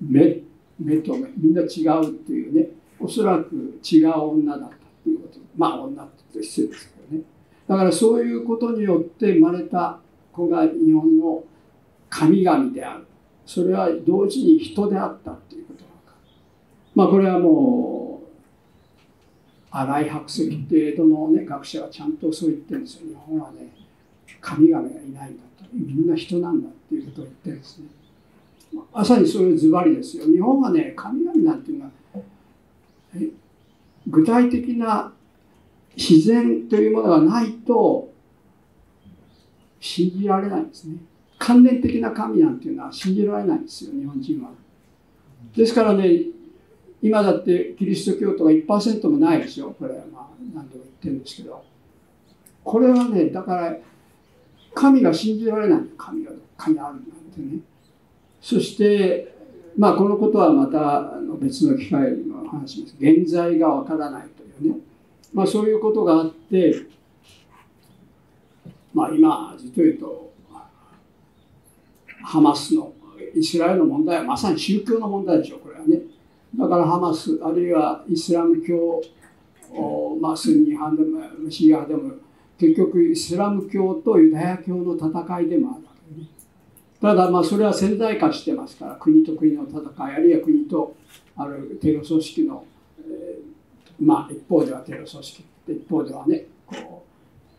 目目と目みんな違うっていうねおそらく違う女だったっていうことまあ女って失礼ですけどだからそういうことによって生まれた子が日本の神々である。それは同時に人であったっていうことが分かまあこれはもう新井白石っていう江戸の、ね、学者はちゃんとそう言ってるんですよ。日本はね神々がいないんだと。みんな人なんだっていうことを言ってるんですね。まさにそれズバリですよ。日本はね神々なんていうのは具体的な自然というものがないと信じられないんですね。関連的な神なんていうのは信じられないんですよ日本人は。ですからね今だってキリスト教徒が1%もないでしょこれはまあ何度も言ってるんですけど。これはねだから神が信じられない。神がどっかにあるなんてね。そしてまあこのことはまた別の機会の話です。現在がわからないというね。まあそういうことがあってまあ今実を言うとハマスのイスラエルの問題はまさに宗教の問題でしょうこれはね。だからハマスあるいはイスラム教まあスンニ派でもシーア派でも結局イスラム教とユダヤ教の戦いでもあるわけね。ただまあそれは潜在化してますから国と国の戦いあるいは国とあるテロ組織の、まあ一方ではテロ組織一方ではねこ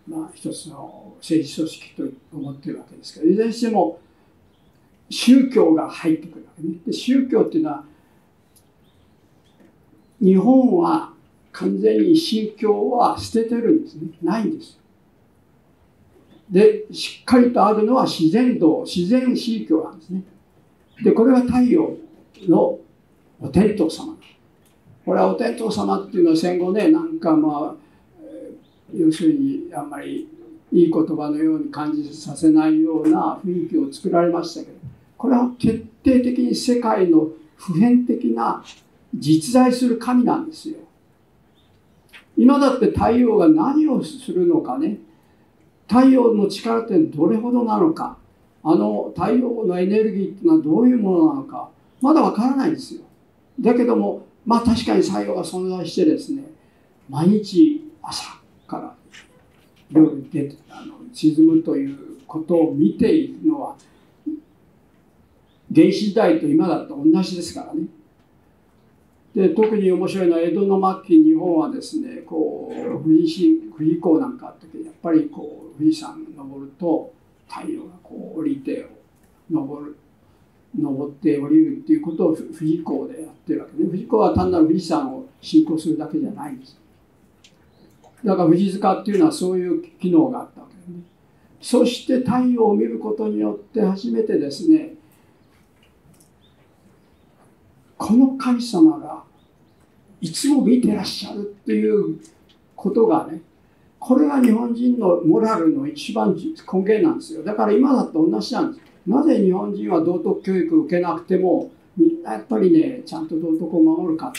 うまあ一つの政治組織と思ってるわけですけどいずれにしても宗教が入ってくるわけね。で宗教っていうのは日本は完全に信教は捨ててるんですね。ないんですで、しっかりとあるのは自然道、自然宗教なんですね。で、これは太陽のお天道様。これはお天道様っていうのは戦後ね、なんかまあ、要するにあんまりいい言葉のように感じさせないような雰囲気を作られましたけど、これは徹底的に世界の普遍的な実在する神なんですよ。今だって太陽が何をするのかね？太陽の力ってどれほどなのか？あの太陽のエネルギーっていうのはどういうものなのか？まだわからないんですよ。だけどもまあ確かに太陽が存在してですね毎日朝から夜出てあの沈むということを見ているのは原始時代と今だと同じですからね。で特に面白いのは江戸の末期日本はですねこう富士富士港なんかあった時やっぱりこう富士山登ると太陽がこう降りて登る。登って降りるっていうことを富士港でやってるわけで、ね、富士港は単なる富士山を信仰するだけじゃないんです。だから富士塚っていうのはそういう機能があったわけですね。そして太陽を見ることによって初めてですねこの神様がいつも見てらっしゃるっていうことがねこれが日本人のモラルの一番根源なんですよ。だから今だって同じなんですなぜ日本人は道徳教育を受けなくてもみんなやっぱりねちゃんと道徳を守るか。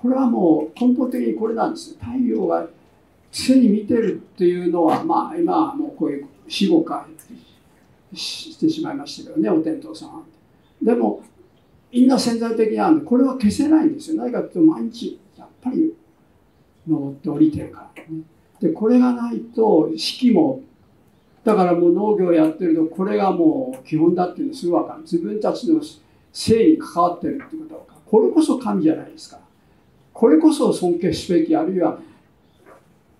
これはもう根本的にこれなんです。太陽が常に見てるっていうのはまあ今もうこういう死後化してしまいましたけどねお天道さんでもみんな潜在的なんでこれは消せないんですよ。何かというと毎日やっぱり登って降りてるからね。でこれがないと四季もだからもう農業やってるとこれがもう基本だっていうのすぐ分かる。自分たちの性に関わってるってことはこれこそ神じゃないですか。これこそ尊敬すべきあるいは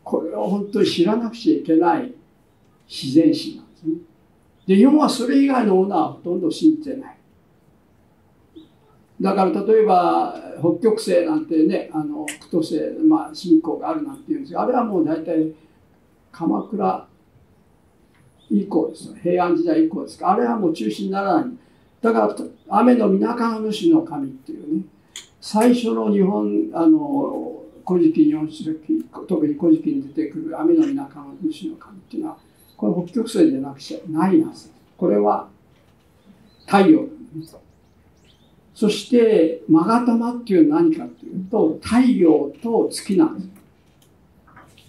これを本当に知らなくちゃいけない自然史なんですね。で日本はそれ以外のものはほとんど信じてない。だから例えば北極星なんてねあの北斗星、まあ、信仰があるなんていうんですがあれはもう大体鎌倉以降です平安時代以降ですか。あれはもう中心にならない。だから雨の水上主の神っていうね。最初の日本あの古事記日本史特に古事記に出てくる雨の水上主の神っていうのはこれ北極星でなくちゃないはず。これは太陽そして勾玉っていうのは何かというと太陽と月なんです。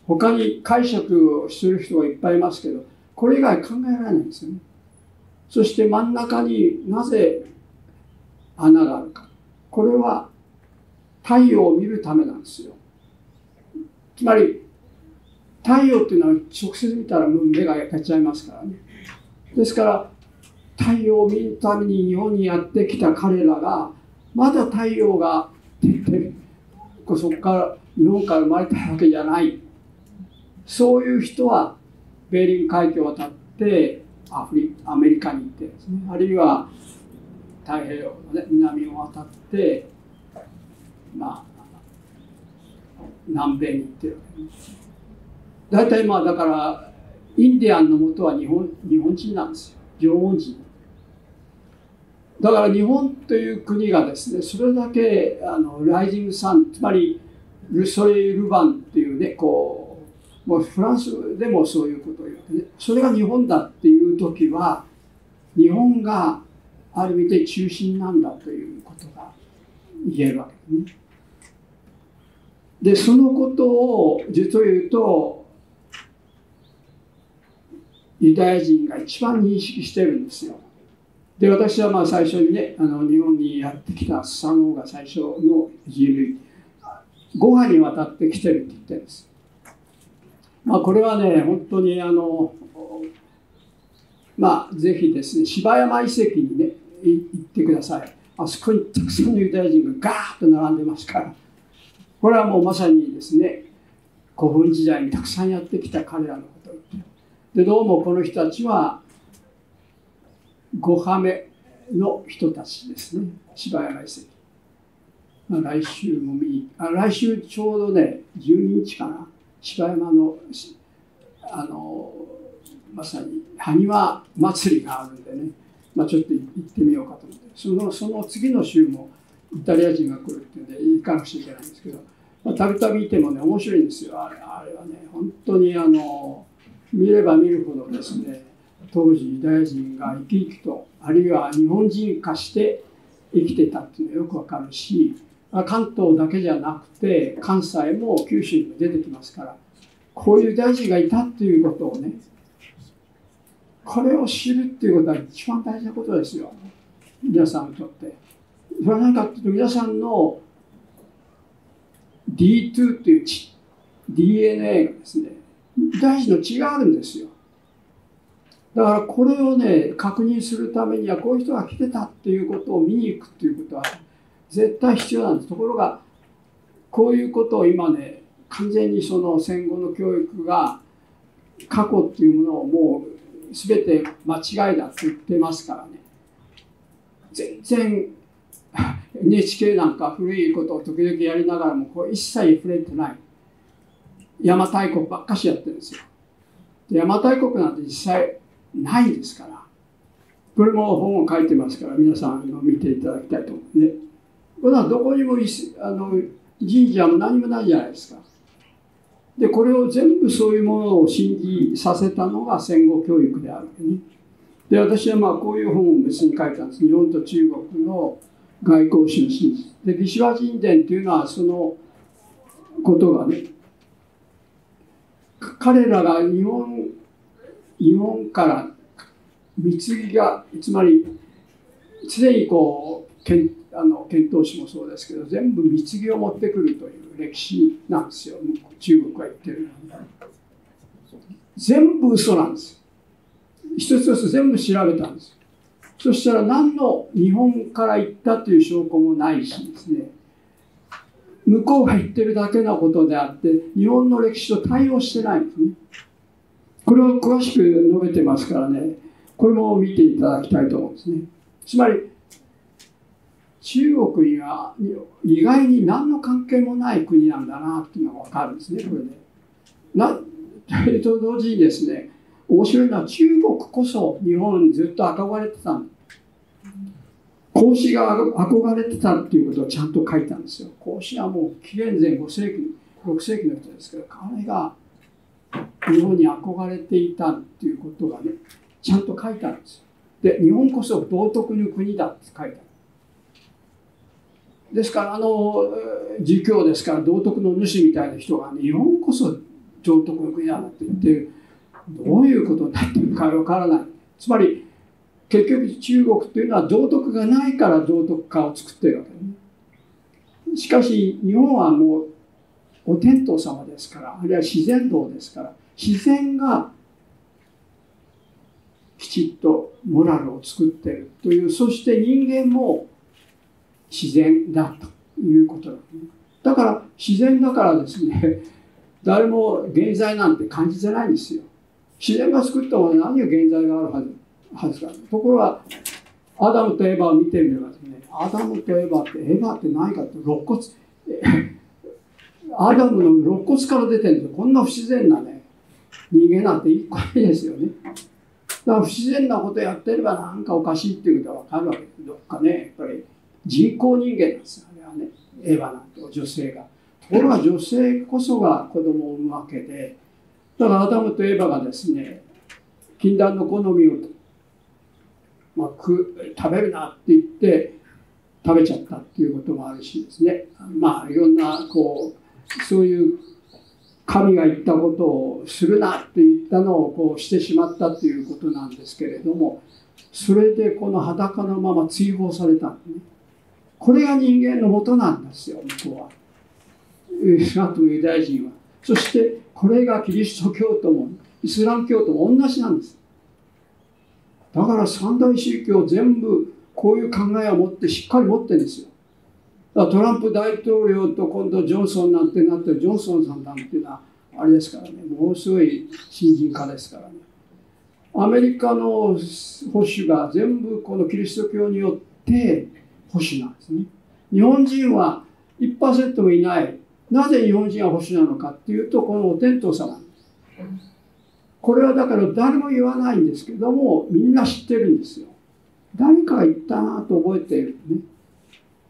他に解釈をする人がいっぱいいますけどこれ以外考えられないんですよね。そして真ん中になぜ穴があるか。これは太陽を見るためなんですよ。つまり太陽っていうのは直接見たらもう目が焼けちゃいますからね。ですから太陽を見るために日本にやってきた彼らがまだ太陽が出てる。そこから日本から生まれたわけじゃない。そういう人はベーリング海峡を渡ってアフリアメリカに行ってですね。あるいは太平洋の、ね、南を渡ってまあ南米に行ってるわけです。大体まあだからインディアンのもとは日本日本人なんですよ。縄文人。だから日本という国がですねそれだけあのライジングサンつまりルソレイ・ルバンっていうねこうもうフランスでもそういうことを言うねそれが日本だっていう時は日本がある意味で中心なんだということが言えるわけですね。でそのことを実を言うとユダヤ人が一番認識してるんですよ。で私はまあ最初にねあの日本にやってきたスサノオが最初の人類5波にわたってきてるって言ってるんです。まあこれはね本当にあのまあぜひですね芝山遺跡にね行ってください。あそこにたくさんのユダヤ人がガーッと並んでますから。これはもうまさにですね古墳時代にたくさんやってきた彼らのことでどうもこの人たちは5波目の人たちですね。柴山遺跡、まあ、来週も見あ来週ちょうどね12日かな。柴山のあのまさに埴輪祭りがあるんでね、まあ、ちょっと行ってみようかと思って。そのその次の週もイタリア人が来るっていうんで行かなくちゃいけないんですけど。たびたびいてもね面白いんですよ。あれあれはね本当にあの見れば見るほどですね当時ユダヤ人が生き生きとあるいは日本人化して生きてたっていうのはよくわかるし関東だけじゃなくて関西も九州にも出てきますからこういう大臣がいたっていうことをねこれを知るっていうことは一番大事なことですよ。皆さんにとって。それは何かっていうと皆さんの D2 っていう DNA がですね大事の違うんですよ。だからこれをね確認するためにはこういう人が来てたっていうことを見に行くっていうことは絶対必要なんです。ところがこういうことを今ね完全にその戦後の教育が過去っていうものをもう全て間違いだって言ってますからね。全然 NHK なんか古いことを時々やりながらもこう一切触れてない。邪馬台国ばっかしやってるんですよ。邪馬台国なんて実際ないですから。これも本を書いてますから皆さん見ていただきたいと思うね。これはどこにもあの神社も何もないじゃないですか。でこれを全部そういうものを信じさせたのが戦後教育であるわけね。で私はまあこういう本を別に書いたんです。日本と中国の外交史の真実で義手話神殿っていうのはそのことがね彼らが日本日本から貢ぎがつまり常にこうけんあの遣唐使もそうですけど全部貢ぎを持ってくるという歴史なんですよ。中国が言ってる全部嘘なんです。一つ一つ全部調べたんです。そしたら何の日本から行ったという証拠もないしですね。向こうが言ってるだけのことであって日本の歴史と対応してないんですね。これを詳しく述べてますからね。これも見ていただきたいと思うんですね。つまり中国には意外に何の関係もない国なんだなっていうのが分かるんですねこれで。な と同時にですね面白いのは中国こそ日本にずっと憧れてたん孔子が憧れてたっていうことをちゃんと書いたんですよ。孔子はもう紀元前5世紀6世紀の人ですけど彼が日本に憧れていたっていうことがねちゃんと書いてあるんですよ。で日本こそ道徳の国だって書いてある。ですからあの儒教ですから道徳の主みたいな人が、ね、日本こそ道徳の国だって言ってどういうことになってるかわからない。つまり結局中国っていうのは道徳がないから道徳家を作ってるわけね。しかし日本はもうお天道様ですからあるいは自然道ですから自然がきちっとモラルを作ってるというそして人間も自然だということだ、だから自然だからですね 誰も現在なんて感じてないんですよ。自然が作ったもの何が現在があるはずはずか。ところがアダムとエヴァを見てみればですねアダムとエヴァってエヴァって何かって肋骨。アダムの肋骨から出てるんですこんな不自然なね人間なんて一個ないですよね。だから不自然なことやってればなんかおかしいっていうことは分かるわけです。どっかねやっぱり人工人間なんですよあれはね。エヴァなんて女性が。ところが女性こそが子供を産むわけで。だからアダムとエヴァがですね禁断の好みを、まあ、食食べるなって言って食べちゃったっていうこともあるしですね。まあいろんなこうそういう神が言ったことをするなって言ったのをこうしてしまったっていうことなんですけれどもそれでこの裸のまま追放されたんでね。これが人間のもとなんですよ向こうは。イスラムユダヤ人は。そしてこれがキリスト教徒もイスラム教徒も同じなんです。だから三大宗教全部こういう考えを持ってしっかり持ってるんですよ。だからトランプ大統領と今度ジョンソンなんてなってジョンソンさんなんていうのはあれですからねものすごい新人家ですからねアメリカの保守が全部このキリスト教によって保守なんですね。日本人は1%もいない。なぜ日本人は保守なのかっていうと、このお天道様。これはだから誰も言わないんですけども、みんな知ってるんですよ。誰かが言ったなと覚えているね。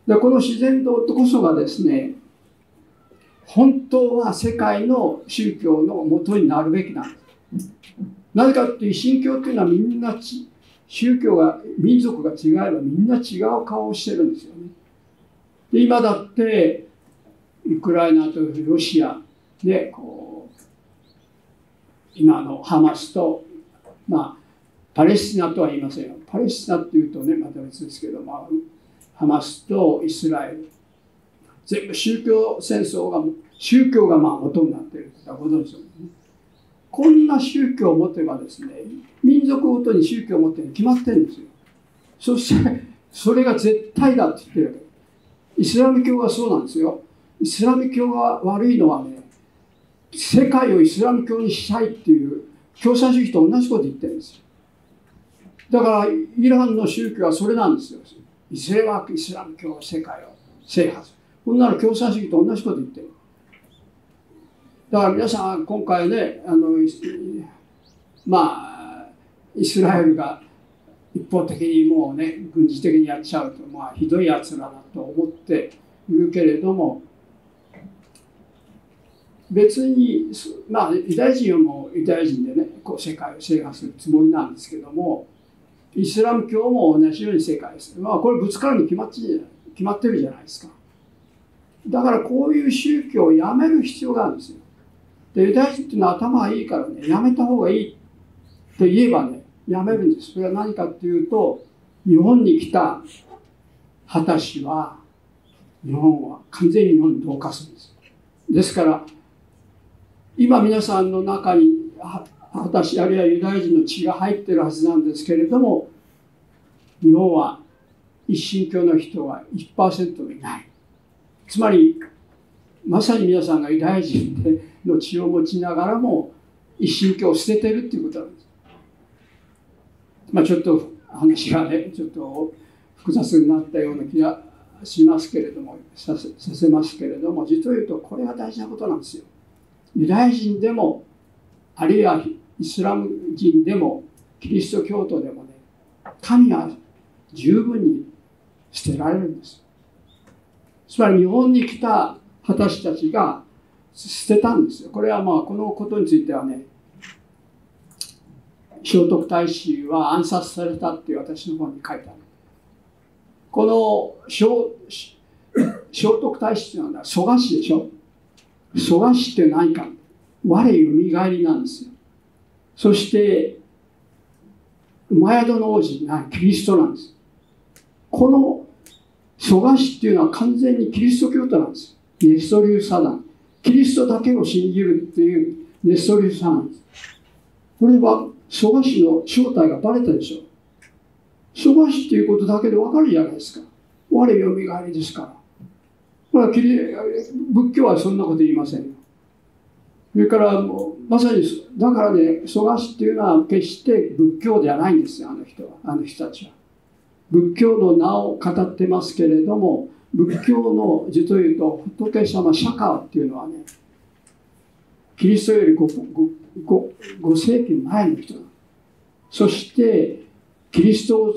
でこの自然道こそがですね、本当は世界の宗教のもとになるべきなんです。なぜかっていう神教っていうのはみんな宗教が民族が違えばみんな違う顔をしてるんですよね。で今だってウクライナとロシアでこう今のハマスとまあパレスチナとは言いませんよ。パレスチナっていうとねまた別ですけど、まあ、ハマスとイスラエル全部宗教戦争が宗教がまあ元になっているとご存知ですね。こんな宗教を持てばですね民族ごとに宗教を持ってるに決まってるんですよ。そしてそれが絶対だって言ってるわけ。イスラム教はそうなんですよ。イスラム教が悪いのはね世界をイスラム教にしたいっていう共産主義と同じこと言ってるんですよ。だからイランの宗教はそれなんですよ。イスラムイスラム教は世界を制覇する。こんなの共産主義と同じこと言ってる。だから皆さん今回ねあのまあイスラエルが一方的にもうね軍事的にやっちゃうとまあひどいやつらだと思っているけれども別にまあユダヤ人はもうユダヤ人でねこう世界を制覇するつもりなんですけどもイスラム教も同じように世界です。まあこれぶつかるに決まって決まってるじゃないですか。だからこういう宗教をやめる必要があるんですよ。でユダヤ人っていうのは頭がいいからねやめた方がいいと言えばねやめるんです。それは何かっていうと日本に来た果たしは日本は完全に日本に同化するんです。ですから今皆さんの中に果たしあるいはユダヤ人の血が入ってるはずなんですけれども日本は一神教の人は1%もいない。つまりまさに皆さんがユダヤ人での血を持ちながらも一神教を捨ててるっていうことなんです。まあちょっと話がねちょっと複雑になったような気がしますけれどもさせさせますけれども実を言うとこれが大事なことなんですよ。ユダヤ人でもあるいはイスラム人でもキリスト教徒でもね神は十分に捨てられるんです。つまり日本に来た私たちが捨てたんですよ。これはまあこのことについてはね、聖徳太子は暗殺されたって私の本に書いてある。この聖徳太子っていうのは蘇我氏でしょ？蘇我氏って何か？我よみがえりなんですよ。そして馬宿の王子がキリストなんです。この蘇我氏っていうのは完全にキリスト教徒なんです。ネストリウス派だ。キリストだけを信じるっていうネストリウス派なんです。これは蘇我氏の正体がバレたでしょ。蘇我氏っていうことだけでわかるじゃないですか。我よみがえりですから。これはキリ仏教はそんなこと言いません。それからまさにだからね蘇我氏っていうのは決して仏教ではないんですよあの人はあの人たちは。仏教の名を語ってますけれども仏教の実を言うと仏様釈迦っていうのはねキリストより 5, 5, 5世紀前の人。そしてキリスト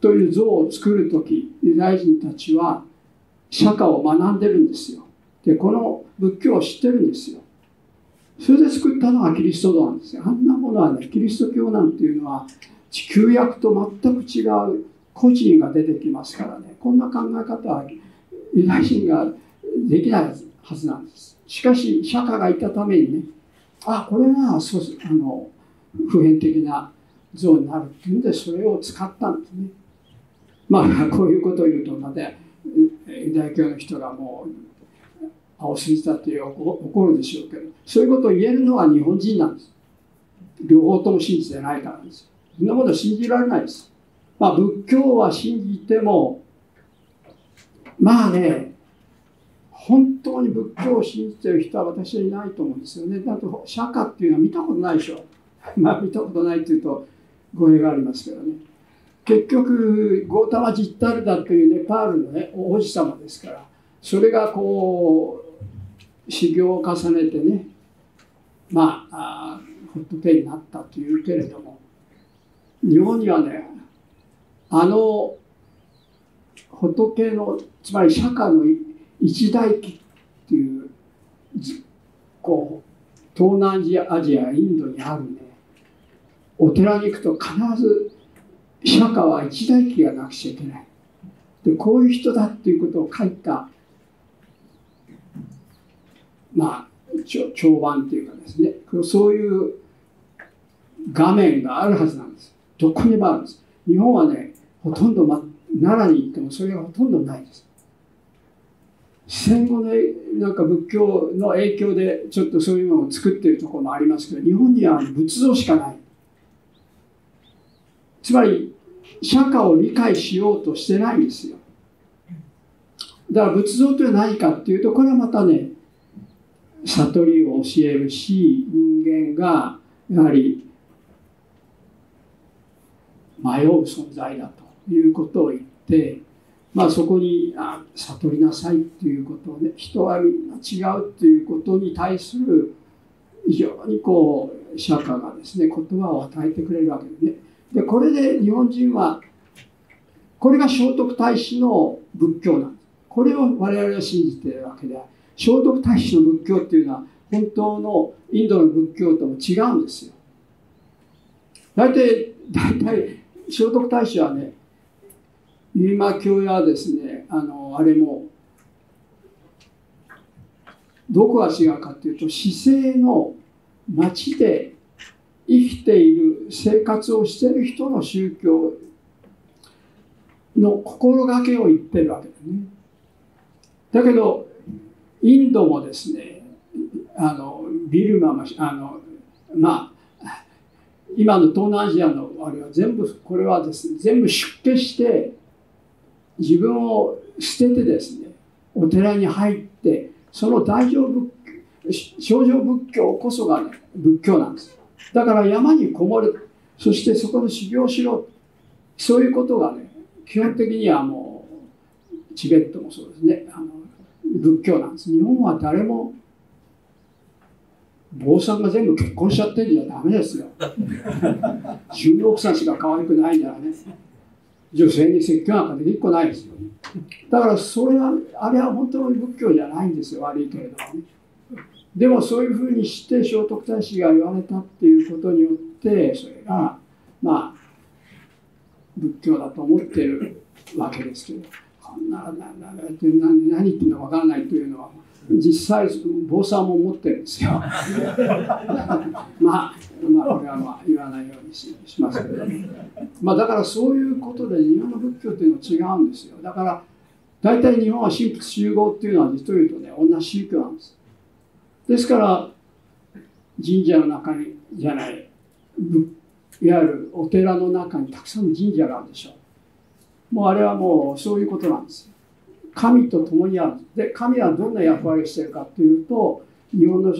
という像を作る時ユダヤ人たちは釈迦を学んでるんですよ。でこの仏教を知ってるんですよ。それで作ったのがキリスト像なんですよ。あんなものはねキリスト教なんていうのは旧約と全く違う個人が出てきますからね。こんな考え方はユダヤ人ができないはずなんです。しかし釈迦がいたためにねあこれがそうあの普遍的な像になるっていうんでそれを使ったんですね。まあこういうことを言うとまたユダヤ教の人がもう青すぎたっていう怒るでしょうけどそういうことを言えるのは日本人なんです。両方とも信じてないからです。そんなもの信じられないです。まあ、仏教は信じてもまあね本当に仏教を信じてる人は私はいないと思うんですよね。だと釈迦っていうのは見たことないでしょ。まあ見たことないっていうと語弊がありますけどね結局ゴータマ・ジッタルダというネパールのね王子様ですからそれがこう修行を重ねてねまあ仏になったというけれども日本にはねあの仏のつまり釈迦の一代記っていうこう東南アジアインドにあるね。お寺に行くと必ず釈迦は一代記がなくちゃいけない。でこういう人だっていうことを書いたまあ長板っていうかですね。そういう画面があるはずなんです。どこにもあるんです。日本はねほとんど、ま、奈良に行ってもそれがほとんどないです。戦後のなんか仏教の影響でちょっとそういうのを作ってるところもありますけど日本には仏像しかない。つまり釈迦を理解しようとしてないんですよ。だから仏像というのは何かっていうとこれはまたね悟りを教えるし人間がやはり迷う存在だということを言って、まあ、そこにあ悟りなさいっていうことをね人はみんな違うっていうことに対する非常にこう釈迦がですね言葉を与えてくれるわけでね。でこれで日本人はこれが聖徳太子の仏教なんです。これを我々は信じてるわけで聖徳太子の仏教っていうのは本当のインドの仏教とも違うんですよ。大体大体聖徳太子はね今教やですねあのあれもどこが違うかっていうと姿勢の町で生きている生活をしている人の宗教の心がけを言ってるわけだね。だけどインドもですねあのビルマもあのまあ今の東南アジアのあれは全部これはですね全部出家して自分を捨ててですねお寺に入ってその大乗仏症状仏教こそが、ね、仏教なんです。だから山にこもる。そしてそこで修行しろ。そういうことがね基本的にはもうチベットもそうですね。あの仏教なんです。日本は誰も坊さんが全部結婚しちゃってんじゃダメですよ。16歳しか可愛くないんだらね。女性に説教なんかできっこないですよねだからそれはあれは本当の仏教じゃないんですよ悪いけれどもねでもそういうふうにして聖徳太子が言われたっていうことによってそれがまあ仏教だと思ってるわけですけどこんな何何言ってるのか分からないというのは実際坊さんも思ってるんですよ。まあまあこれはまあ言わないようにしますけど、まあだからそういうことで日本の仏教っていうのは違うんですよ。だから大体日本は神仏集合っていうのは実を言うとね同じ宗教なんです。ですから神社の中にじゃないいわゆるお寺の中にたくさんの神社があるでしょうもうあれはもうそういうことなんです神と共にあるで神はどんな役割をしてるかというと日本の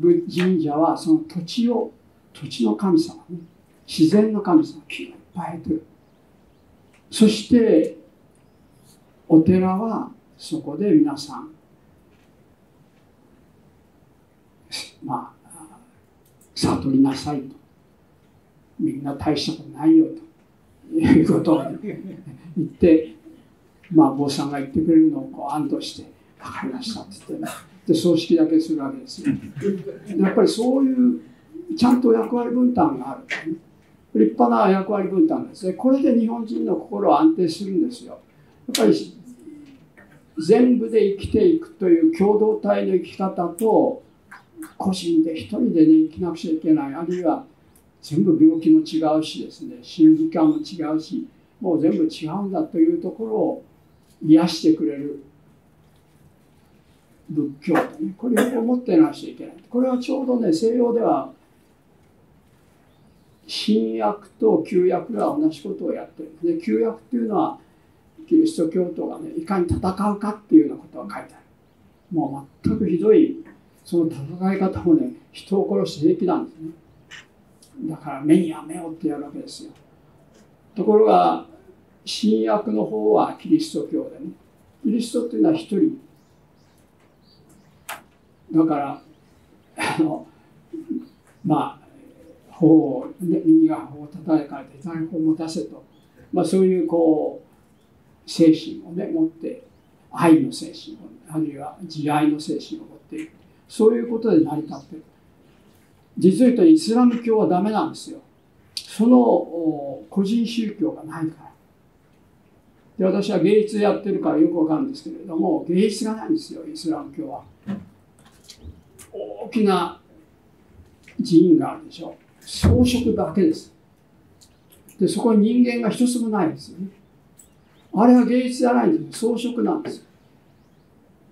神社はその土地を土地の神様ね自然の神様木がいっぱい生えてるそしてお寺はそこで皆さんまあ、悟りなさいと。みんな大したことないよということを言って、まあ、坊さんが言ってくれるのをこう安堵して、分かりましたって言って、で、葬式だけするわけですよ。やっぱりそういう、ちゃんと役割分担がある、ね。立派な役割分担ですね。これで日本人の心は安定するんですよ。やっぱり全部で生きていくという共同体の生き方と個人で一人でね生きなくちゃいけないあるいは全部病気も違うしですね死ぬ時間も違うしもう全部違うんだというところを癒してくれる仏教とねこれを持ってなくちゃいけないこれはちょうどね西洋では新約と旧約が同じことをやってる。んですね旧約っていうのはキリスト教徒がねいかに戦うかっていうようなことが書いてある。もう全くひどいその戦い方もね人を殺して平気なんですね。だから目には目をってやるわけですよ。ところが新約の方はキリスト教でねキリストっていうのは一人。だからあのまあ頬を、ね、右が頬を叩かれて左頬を持たせと、まあ、そういうこう精神をね持って愛の精神をあるいは慈愛の精神を持っている。そういうことで成り立っている。実を言うとイスラム教はダメなんですよ。その個人宗教がないから。で私は芸術やってるからよくわかるんですけれども芸術がないんですよイスラム教は。大きな寺院があるでしょ。装飾だけです。でそこに人間が一つもないですよね。あれは芸術じゃないんです装飾なんです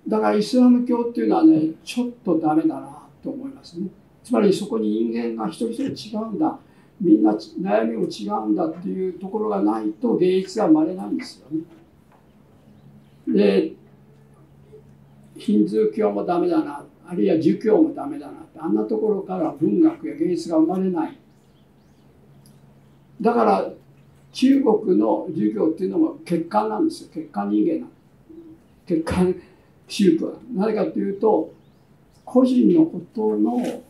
だからイスラム教っていうのはねちょっとダメだなと思いますね。つまりそこに人間が一人一人違うんだ。みんな悩みも違うんだっていうところがないと芸術が生まれないんですよね。でヒンズー教もダメだな。あるいは儒教もダメだなって。あんなところから文学や芸術が生まれない。だから中国の儒教っていうのも欠陥なんですよ。欠陥人間な欠陥宗教なぜかというと個人のことの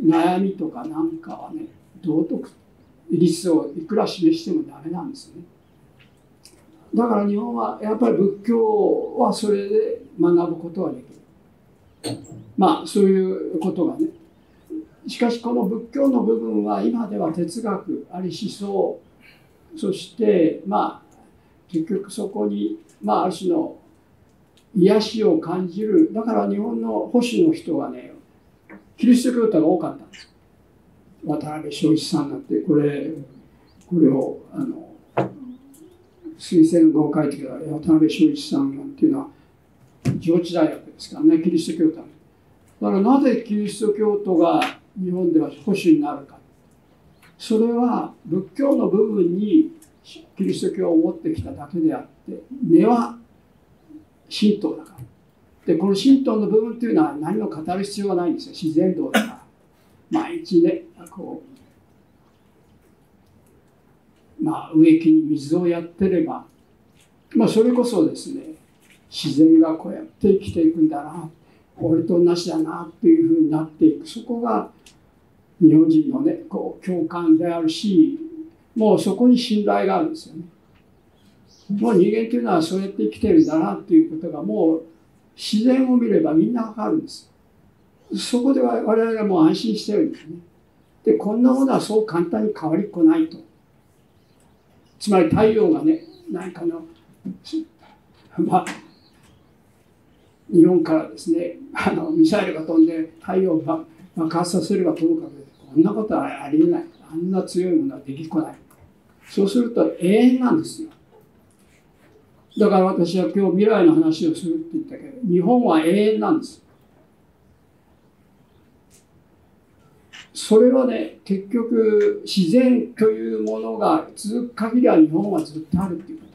悩みとかなんかはね道徳律をいくら示してもダメなんですね。だから日本はやっぱり仏教はそれで学ぶことはできるまあそういうことがね。しかしこの仏教の部分は今では哲学あるい思想。そしてまあ結局そこにまあある種の癒しを感じる。だから日本の保守の人はねキリスト教徒が多かったんです。渡辺正一さんだって。これこれをあの推薦語を書いてくれた渡辺正一さんっていうのは上智大学ですからね。キリスト教徒。だからなぜキリスト教徒が日本では保守になるか。それは仏教の部分にキリスト教を持ってきただけであって根は神道だから。でこの神道の部分っていうのは何も語る必要はないんですよ。自然道だから。毎日ねこうまあ植木に水をやってれば。まあそれこそですね自然がこうやって生きていくんだな俺と同じだなっていうふうになっていく。そこが日本人のねこう共感であるしもうそこに信頼があるんですよね。もう人間というのはそうやって生きてるんだなっていうことがもう自然を見ればみんなわかるんです。そこで我々はもう安心してるんですね。でこんなものはそう簡単に変わりっこないと。つまり太陽がね何かのまあ日本からですねあのミサイルが飛んで太陽を爆発させれば飛ぶかこんなことはありえない。あんな強いものはできこない。そうすると永遠なんですよ。だから私は今日未来の話をするって言ったけど日本は永遠なんですそれはね結局自然というものが続く限りは日本はずっとあるっていうこと。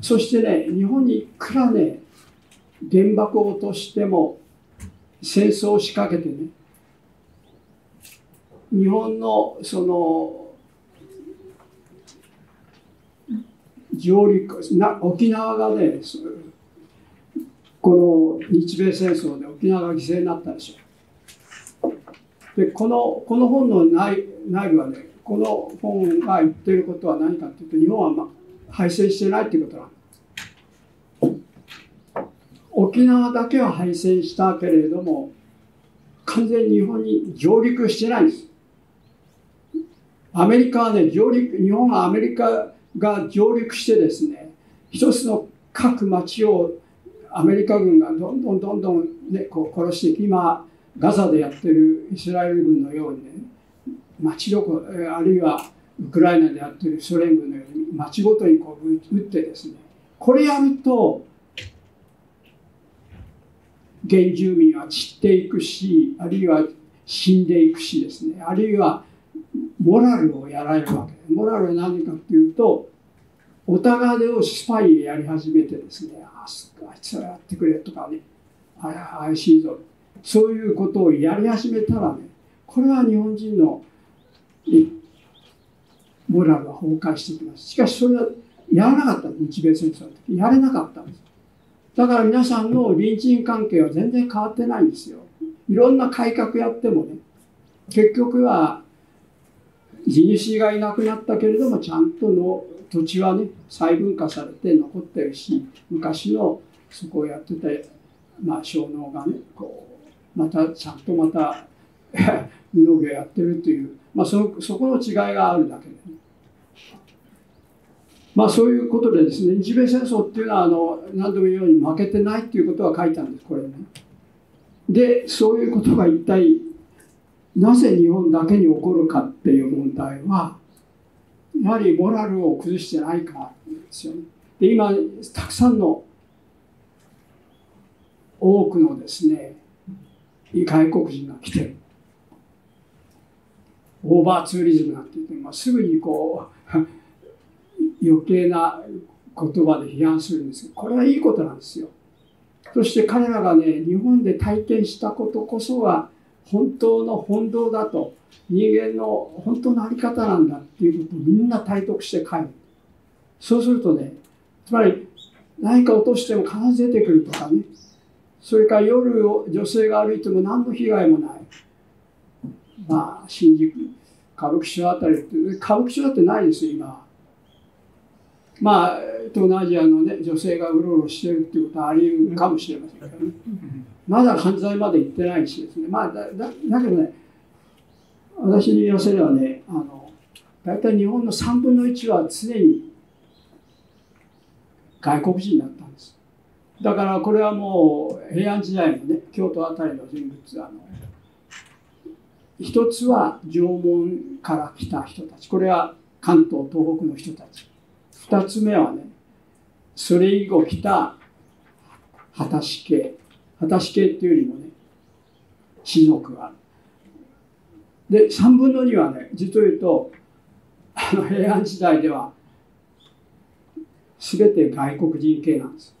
そしてね日本にいくらね原爆を落としても戦争を仕掛けてね日本のその上陸な沖縄がねこの日米戦争で沖縄が犠牲になったでしょ。でこのこの本の内内部はねこの本が言ってることは何かっていうと日本は、ま、敗戦してないっていうことなん沖縄だけは敗戦したけれども完全に日本に上陸してないんです。アメリカはね上陸日本はアメリカが上陸してですね一つの各町をアメリカ軍がどんどんどんどん、ね、こう殺していく。今ガザでやってるイスラエル軍のようにね町どこあるいはウクライナでやってるソ連軍のように町ごとにこう撃ってですねこれやると原住民は散っていくしあるいは死んでいくしですねあるいはモラルをやられるわけ。モラルは何かっていうとお互いをスパイやり始めてですねああいつはやってくれとかねあ怪しいぞ。そういうことをやり始めたらねこれは日本人のモラルは崩壊してきます。しかしそれはやらなかった日米戦争の時やれなかったんです。だから皆さんの隣人関係は全然変わってないんですよ。いろんな改革やってもね結局は地主がいなくなったけれどもちゃんとの土地はね再分化されて残ってるし昔のそこをやっててまあ小脳がねこうまたちゃんとまた 農業やってるという、まあ、そそこの違いがあるだけで、まあそういうことでですね日米戦争っていうのはあの何度も言うように負けてないっていうことは書いたんですこれね。でそういうことが一体なぜ日本だけに起こるかっていう問題はやはりモラルを崩してないからですよね。で今たくさんの多くのですね外国人が来てるオーバーツーリズムなんて言って、まあ、すぐにこう余計な言葉で批判するんですけどこれはいいことなんですよ。そして彼らがね日本で体験したことこそが本当の本道だと人間の本当の在り方なんだっていうことをみんな体得して帰る。そうするとねつまり何か落としても必ず出てくるとかね。それから夜を女性が歩いても何の被害もない。まあ新宿歌舞伎町あたりって歌舞伎町だってないですよ今。まあ東南アジアのね女性がうろうろしてるっていうことはあり得るかもしれませんけどね。まだ犯罪まで行ってないしですね。まあだだだけどね私に言わせればねあの大体日本の3分の1は常に外国人だったんです。だからこれはもう平安時代のね京都あたりの人物あの一つは縄文から来た人たち。これは関東東北の人たち二つ目はねそれ以後来た果たし系果たし系っていうよりもね士族がある。で3分の2はね実を言うとあの平安時代では全て外国人系なんです。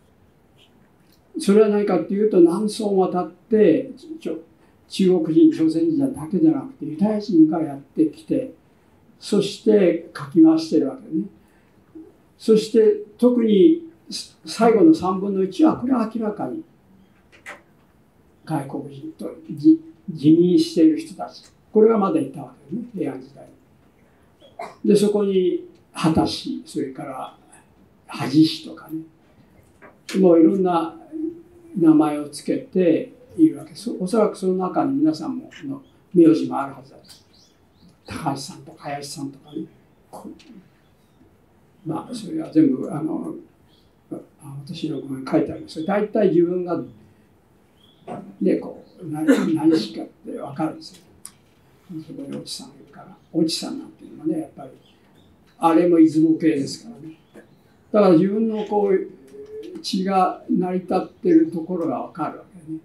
それは何かっていうと南宋渡って中国人朝鮮人だけじゃなくてユダヤ人がやってきてそして書き回してるわけね。そして特に最後の3分の1はこれは明らかに外国人と自認している人たち。これがまだいたわけね平安時代でそこに果たしそれから恥しとかね。もういろんな名前をつけているわけ。ですおそらくその中に皆さんもの名字もあるはずです高橋さんとか林さんとかね。まあそれは全部あの私の本に書いてあります。大体自分がねこう何何しかって分かるんですよ。そこに越智さんいるから越智さんなんていうのはねやっぱりあれも出雲系ですからね。だから自分のこう血が成り立ってるところが分かるわけね。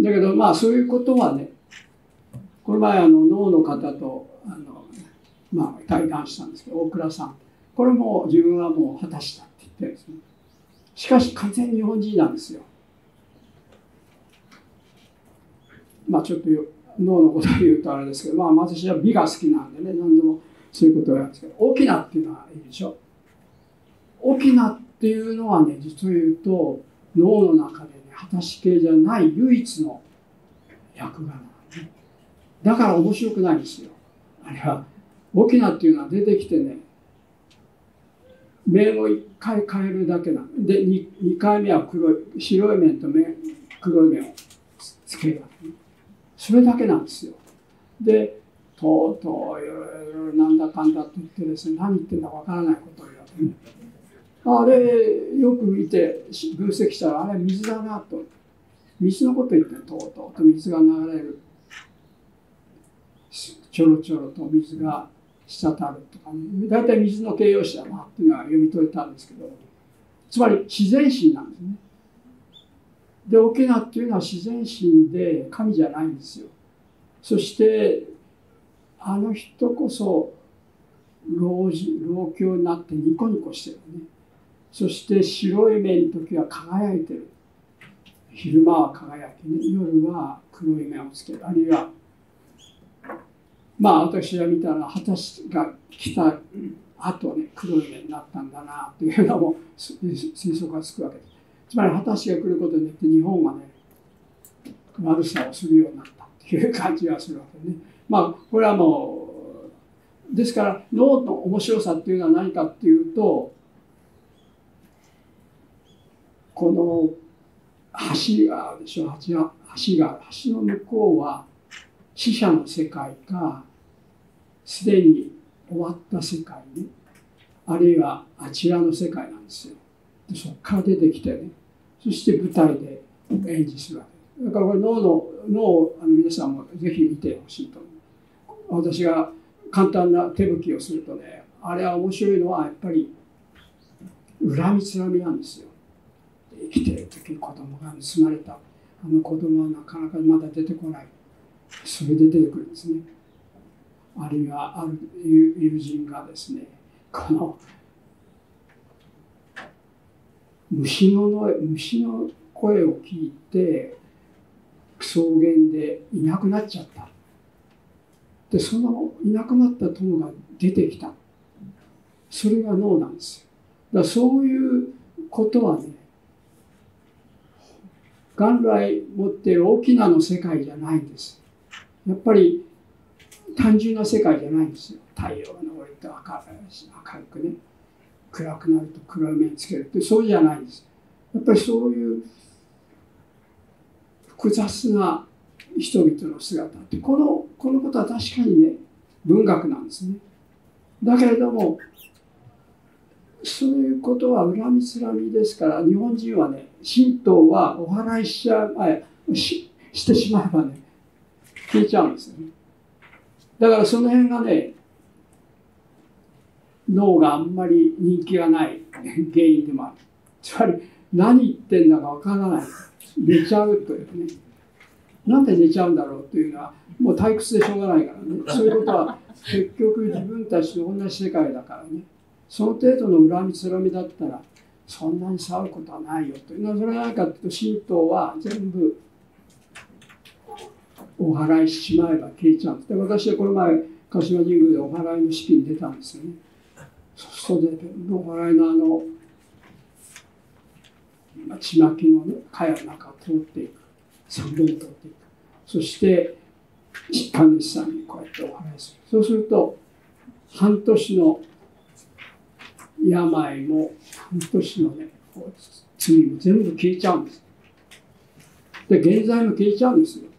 だけどまあそういうことはねこの前あの脳の方とあの、まあ、対談したんですけど大倉さん。これも自分はもう果たしたって言ってるんですね。しかし完全に日本人なんですよ。まあちょっと脳のことを言うとあれですけど、まあ、私は美が好きなんでね何でもそういうことをやるんですけど沖縄っていうのはいいでしょ。沖縄っていうのはね実を言うと脳の中でね果たし系じゃない唯一の役柄なんでだから面白くないんですよ。あれは。沖縄っていうのは出てきてね面を1回変えるだけなんで 2, 2回目は黒い白い面と面黒い面をつけるわけそれだけなんですよ。で、とうとういろいろなんだかんだって言ってですね、何言ってんだかわからないことを言わけね。あれ、よく見て分析したら、あれ水だなと。水のこと言ってとうとうと水が流れる。ちょろちょろと水が滴るとかね。大体水の形容詞だなっていうのは読み取れたんですけど、つまり自然神なんですね。で沖縄っていうのは自然神で神じゃないんですよ。そしてあの人こそ老人老朽になってニコニコしてるね。そして白い目の時は輝いてる。昼間は輝きね。夜は黒い目をつける。あるいはまあ私が見たら果たしが来た後ね黒い目になったんだなというのも推測がつくわけです。つまり果たしが来ることによって日本がね悪さをするようになったっていう感じがするわけね。まあこれはもうですから脳の面白さっていうのは何かっていうとこの橋があるでしょ橋が橋が橋の向こうは死者の世界かすでに終わった世界ね。あるいはあちらの世界なんですよ。でそこから出てきてね。そして舞台で演じするわけ。だからこれ脳の脳をあの皆さんもぜひ見てほしいと私が簡単な手吹きをするとねあれは面白いのはやっぱり恨みつらみなんですよ。生きてる時に子供が盗まれた。あの子供はなかなかまだ出てこない。それで出てくるんですね。あるいはある友人がですねこの虫の虫の声を聞いて草原でいなくなっちゃった。でそのいなくなった友が出てきた。それが脳なんですよ。だそういうことはね元来持っている大きなの世界じゃないんです。やっぱり単純な世界じゃないんですよ。太陽が昇ると明るくね。暗くなると黒い目につけるってそうじゃないんですやっぱりそういう複雑な人々の姿ってこのこのことは確かにね文学なんですね。だけれどもそういうことは恨みつらみですから日本人はね神道はお祓いしちゃうししてしまえばね消えちゃうんですよね。だからその辺がね脳があんまり人気がない原因でもある。つまり何言ってんだかわからない。寝ちゃうというね。なんで寝ちゃうんだろうというのはもう退屈でしょうがないからね。そういうことは結局自分たちと同じ世界だからね。その程度の恨みつらみだったらそんなに騒ぐことはないよと。いうのはそれは何かというと神道は全部お祓いしまえば消えちゃう。んですで私はこの前鹿島神宮でお祓いの式に出たんですよね。そうするとお祓いのあのちまきのね茅の中を通っていく。三本通っていく。そして神主さんにこうやってお祓いする。そうすると半年の病も半年のね罪も全部消えちゃうんです。で現在も消えちゃうんですよ。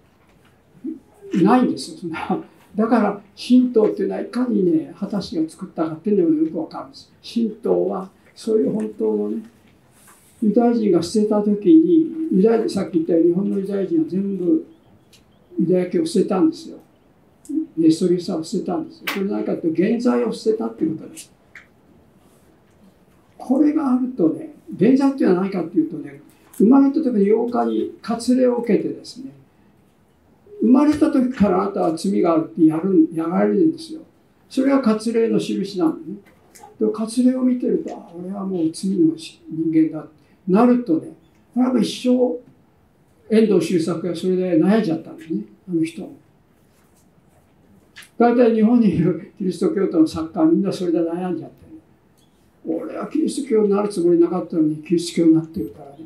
ないんですよ。だから神道っていうのはいかにね果たしが作ったかっていうのもよくわかるんです。神道はそういう本当のねユダヤ人が捨てた時にユダヤさっき言ったように日本のユダヤ人は全部ユダヤ教を捨てたんですよ。ネストリサを捨てたんですよ。それ何かというと現在を捨てたっていうことです。これがあるとね現在っていうのは何かっていうとね生まれた時に8日に割礼を受けてですね生まれた時からあなたは罪があるってやるやられるんですよ。それが割礼の印なのね。で割礼を見てるとあ俺はもう罪の人間だってなるとねこれは一生遠藤周作がそれで悩んじゃったんですねあの人大体日本にいるキリスト教徒の作家はみんなそれで悩んじゃって俺はキリスト教になるつもりなかったのにキリスト教になってるからね。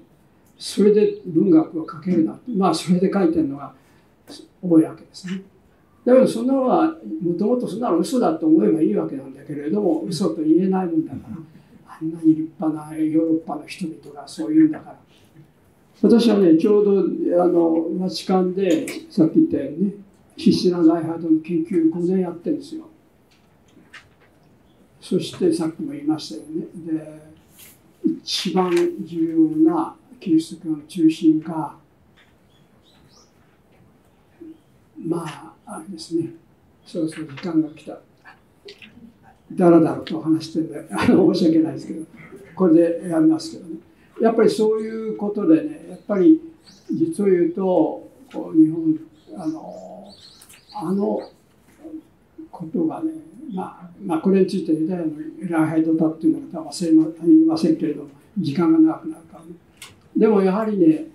それで文学を書けるなって。まあそれで書いてるのが多いわけですね。だけどそんなのはもともとそんなの嘘だと思えばいいわけなんだけれども嘘と言えないもんだからあんなに立派なヨーロッパの人々がそう言うんだから。私はねちょうどあのバチカンでさっき言ったようにね必死な大ハードの研究5年やってるんですよ。そしてさっきも言いましたよね。で一番重要なキリスト教の中心がまああれですね。そろそろ時間が来た。だらだらと話してるんで あの申し訳ないですけど。これでやりますけどね。やっぱりそういうことでねやっぱり実を言うとこう日本あのあのことがねまあ、まあ、これについてユダヤの礼拝ドタっていうのは忘れま言いませんけれども時間が長くなるからね。でもやはりね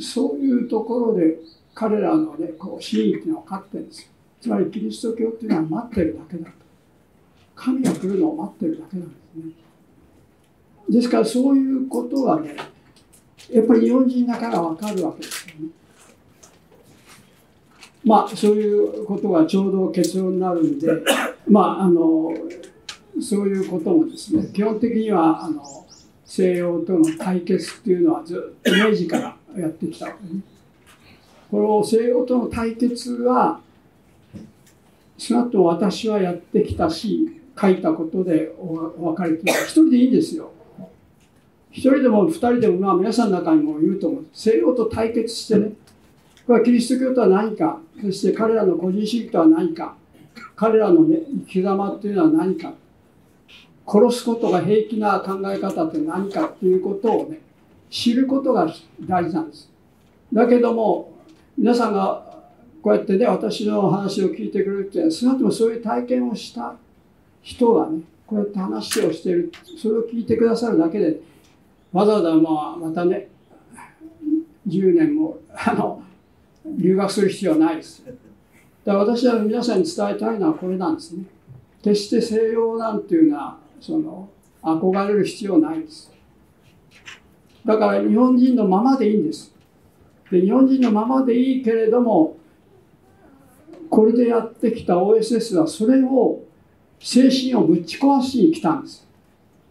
そういうところで彼らのねこう真意っていうのは分かってるんですよ。つまりキリスト教っていうのは待ってるだけだと。神が来るのを待ってるだけなんですね。ですからそういうことがねやっぱり日本人だから分かるわけですよね。まあそういうことがちょうど結論になるんで まああのそういうこともですね基本的にはあの西洋との対決っていうのはずっと明治からやってきたわけね。この西洋との対決は少なくとも私はやってきたし書いたことでお別れて一人でいいんですよ。一人でも二人でも、まあ、皆さんの中にもいると思う。西洋と対決してね、これはキリスト教とは何か、そして彼らの個人主義とは何か、彼らの、ね、生き様っていうのは何か、殺すことが平気な考え方って何かっていうことをね、知ることが大事なんです。だけども、皆さんがこうやってね、私の話を聞いてくれるって、少なくともそういう体験をした人がね、こうやって話をしている、それを聞いてくださるだけで、わざわざまあまたね、10年もあの留学する必要はないです。だから私は皆さんに伝えたいのはこれなんですね。決して西洋なんていうのはその憧れる必要ないです。だから日本人のままでいいんです。で日本人のままでいいけれどもこれでやってきた OSS はそれを精神をぶち壊しに来たんです。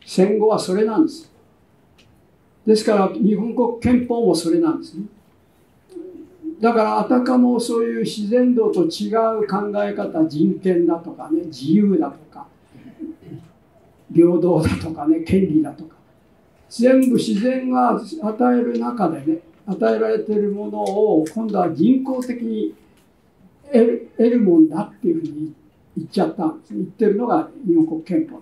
戦後はそれなんです。ですから日本国憲法もそれなんですね。だからあたかもそういう自然道と違う考え方人権だとかね自由だとか平等だとかね権利だとか全部自然が与える中でね与えられているものを今度は人工的に得る得るもんだっていうふうに言っちゃったんです言ってるのが日本国憲法。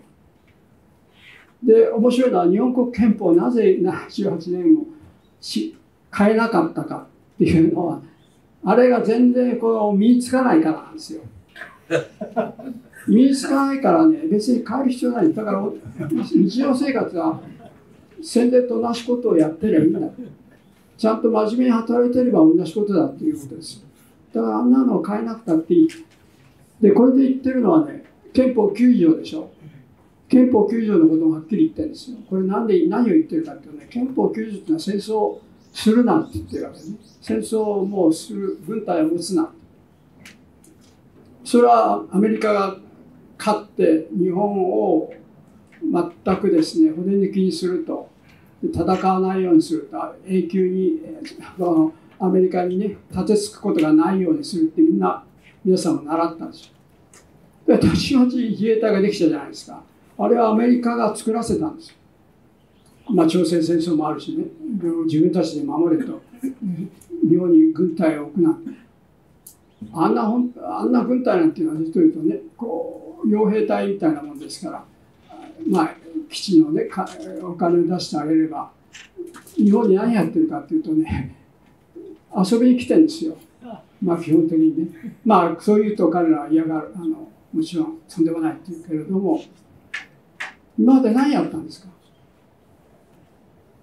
で面白いのは日本国憲法をなぜ78年も変えなかったかっていうのはあれが全然こう身につかないからなんですよ。身につかないからね別に変える必要ない。だから日常生活は宣伝と同じことをやってりゃいいんだちゃんと真面目に働いてれば同じことだっていうことですだからあんなのを変えなくたっていいでこれで言ってるのはね憲法9条でしょ。憲法9条のことをはっきり言ってるんですよ。これなんで何を言ってるかっていうとね憲法9条っていうのは戦争するなって言ってるわけね。戦争をもうする軍隊を持つなそれはアメリカが勝って日本を全くですね骨抜きにすると。戦わないようにする。と永久にアメリカにね立てつくことがないようにするってみんな皆さんも習ったんですよ。で後々自衛隊ができたじゃないですか。あれはアメリカが作らせたんです。よ。まあ朝鮮戦争もあるしね。自分たちで守れと。日本に軍隊を置くなんて。あんなほんあんな軍隊なんていうのは実を言うとねこう傭兵隊みたいなもんですから。まあ基地のねかお金を出してあげれば日本に何やってるかっていうとね遊びに来てんですよ。まあ基本的にね。まあそういうと彼らは嫌がる。あのもちろんとんでもないって言うけれども今まで何やったんですか？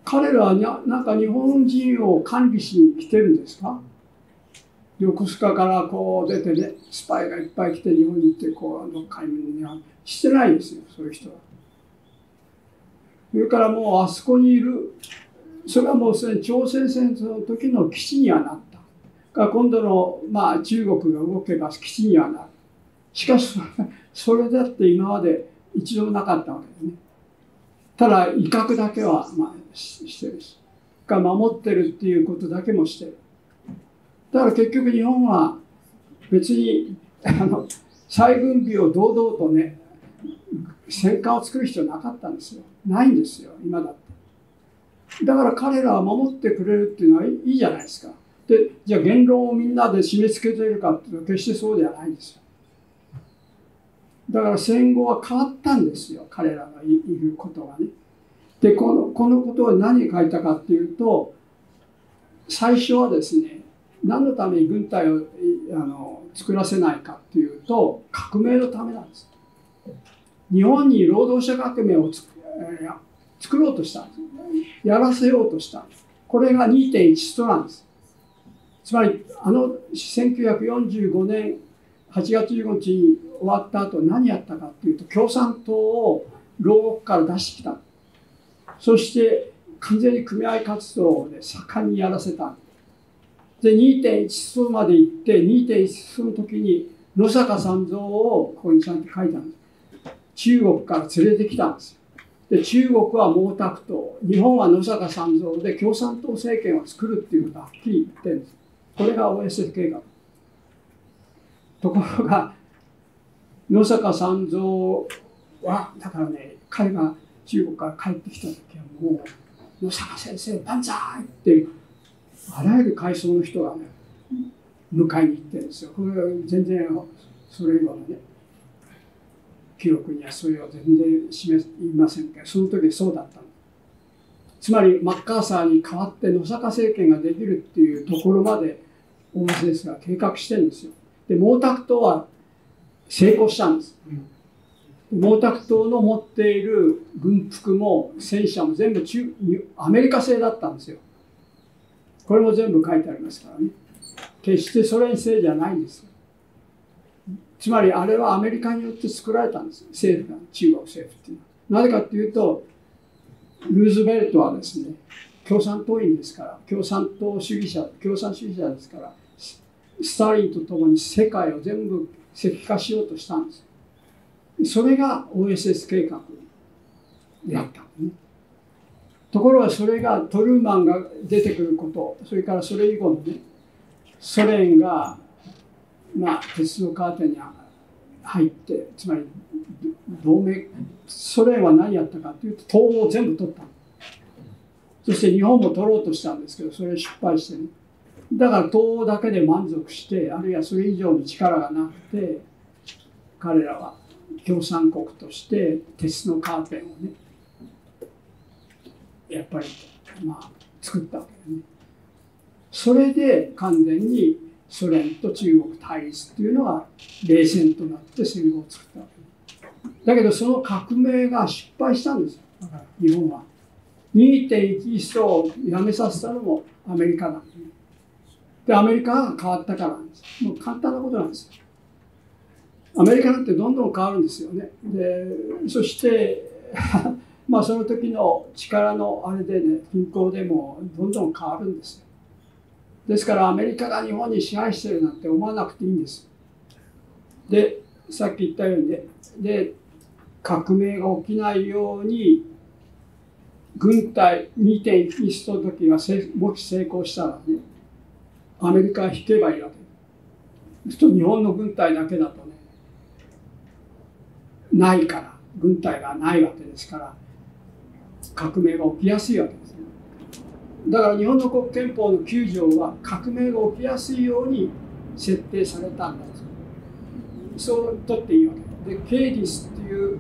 彼らはなんか日本人を管理しに来てるんですか？横須賀からこう出てねスパイがいっぱい来て日本に行ってこうあの買い物にしてないんですよそういう人は。それからもうあそこにいるそれはもうすでに朝鮮戦争の時の基地にはなった。が今度の、まあ、中国が動けば基地にはなる。しかし それだって今まで一度もなかったわけですね。ただ威嚇だけは、まあ、してるし。が守ってるっていうことだけもしてる。だから結局日本は別に あの再軍備を堂々とね戦艦を作る必要なかったんですよないんですよ今だって。だから彼らは守ってくれるっていうのはいいじゃないですか。でじゃあ言論をみんなで締め付けているかっていうと決してそうではないんですよ。だから戦後は変わったんですよ彼らがいることがね。でこのこのことを何書いたかっていうと最初はですね何のために軍隊をあの作らせないかっていうと革命のためなんです。日本に労働者革命を作作ろうとしたんです。やらせようとしたんです。これが2.1ストなんです。つまりあの1945年8月15日に終わった後何やったかっていうと共産党を牢獄から出してきた。そして完全に組合活動で盛んにやらせたで2.1数まで行って2.1数の時に野坂三蔵をここにちゃんと書いたんです。中国から連れてきたんです。よで中国は毛沢東。日本は野坂三蔵で共産党政権を作るっていうことはっきり言ってるんです。これが OSF 計画ところが野坂三蔵はだからね彼が中国から帰ってきた時はもう野坂先生万歳ってあらゆる階層の人がね迎えに行ってるんですよ。これは全然それ以後のね記録にはそれを全然示いませんけどその時そうだったつまりマッカーサーに代わって野坂政権ができるっていうところまで大橋ですが計画してるんですよ。で毛沢東は成功したんです、うん、毛沢東の持っている軍服も戦車も全部中アメリカ製だったんですよ。これも全部書いてありますからね。決してソ連製じゃないんですつまりあれはアメリカによって作られたんです政府が中国政府っていうのは。なぜかっていうとルーズベルトはですね共産党員ですから共産党主義者共産主義者ですからスターリンと共に世界を全部石化しようとしたんです。それが OSS 計画であったねところがそれがトルーマンが出てくることそれからそれ以後のねソ連がまあ鉄道カーテンに入ってつまり同盟ソ連は何やったかというと東欧を全部取ったそして日本も取ろうとしたんですけどそれ失敗してね。だから東欧だけで満足してあるいはそれ以上の力がなくて彼らは共産国として鉄のカーテンをねやっぱりまあ作ったわけね。それで完全にソ連と中国対立っていうのが冷戦となって戦後を作ったわけ。だけどその革命が失敗したんですよ。日本は。2.11をやめさせたのもアメリカなんででアメリカが変わったからなんです。もう簡単なことなんですよ。アメリカなんてどんどん変わるんですよね。でそして まあその時の力のあれでね均衡でもどんどん変わるんですよ。ですからアメリカが日本に支配してるなんて思わなくていいんです。でさっき言ったようにね。で革命が起きないように軍隊2.1した時はもし成功したらねアメリカは引けばいいわけ。すと日本の軍隊だけだとねないから軍隊がないわけですから革命が起きやすいわけです。だから日本の国憲法の9条は革命が起きやすいように設定されたんだそう取っていいわけ。でケイディスっていう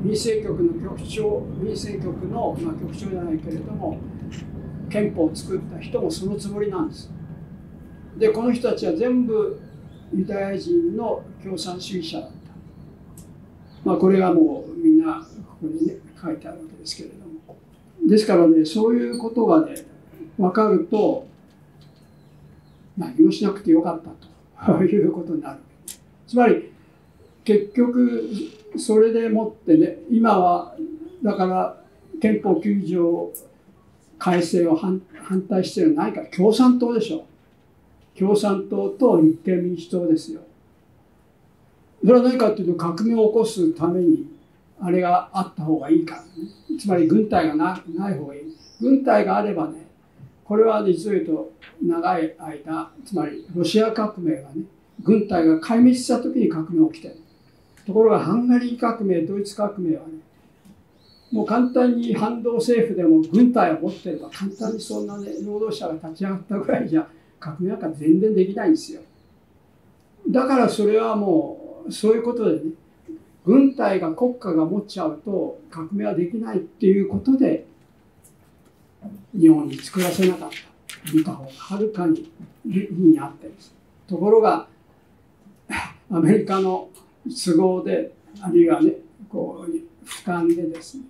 民政局の局長民政局の、まあ、局長じゃないけれども憲法を作った人もそのつもりなんです。でこの人たちは全部ユダヤ人の共産主義者だった。まあこれがもうみんなここにね書いてあるわけですけれども。ですからねそういうことがね分かると何もしなくてよかったと。い。うことになる。つまり結局それでもってね今はだから憲法9条改正を反対しているのは何か共産党でしょ。共産党と立憲民主党ですよ。それは何かというと革命を起こすためにあれがあった方がいいからね。つまり軍隊がない方がいい。軍隊があればねこれは実を言うと長い間つまりロシア革命がね軍隊が壊滅した時に革命起きてる。ところがハンガリー革命ドイツ革命はねもう簡単に反動政府でも軍隊を持ってれば簡単にそんなね労働者が立ち上がったぐらいじゃ革命なんか全然できないんですよ。だからそれはもうそういうことでね軍隊が国家が持っちゃうと革命はできないっていうことで日本に作らせなかった見た方がはるかに理にあってです。ところが アメリカの都合であるいはねこう負担でですね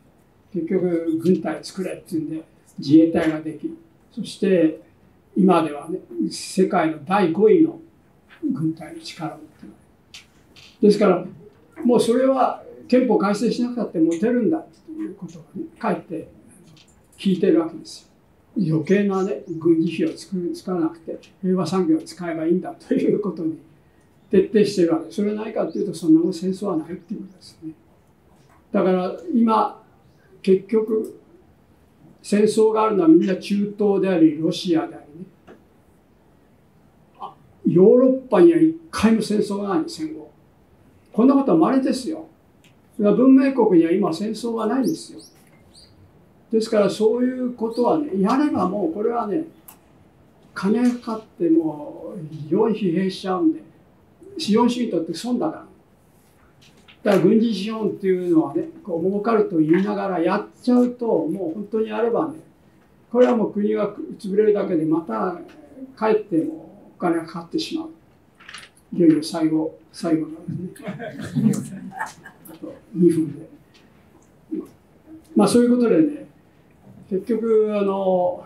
結局軍隊作れっていうんで自衛隊ができる。そして今ではね世界の第5位の軍隊の力を持っている。ですからもうそれは憲法改正しなくたって持てるんだということを、ね、かえって聞いてるわけですよ。余計な、ね、軍事費を使わなくて平和産業を使えばいいんだということに徹底してるわけ。それは何かというとそんなもん戦争はないっていうことですね。だから今結局戦争があるのはみんな中東でありロシアでありね。ヨーロッパには一回も戦争がない戦後。こんなことは稀ですよ。それは文明国には今戦争はないんですよ。ですからそういうことはねやればもうこれはね金がかかってもう非常に疲弊しちゃうんで資本主義にとって損だから。だから軍事資本っていうのはねこう儲かると言いながらやっちゃうともう本当にやればねこれはもう国が潰れるだけでまた帰ってもお金がかかってしまう。いよいよ最後最後のですね。あと2分で。まあそういうことでね結局あの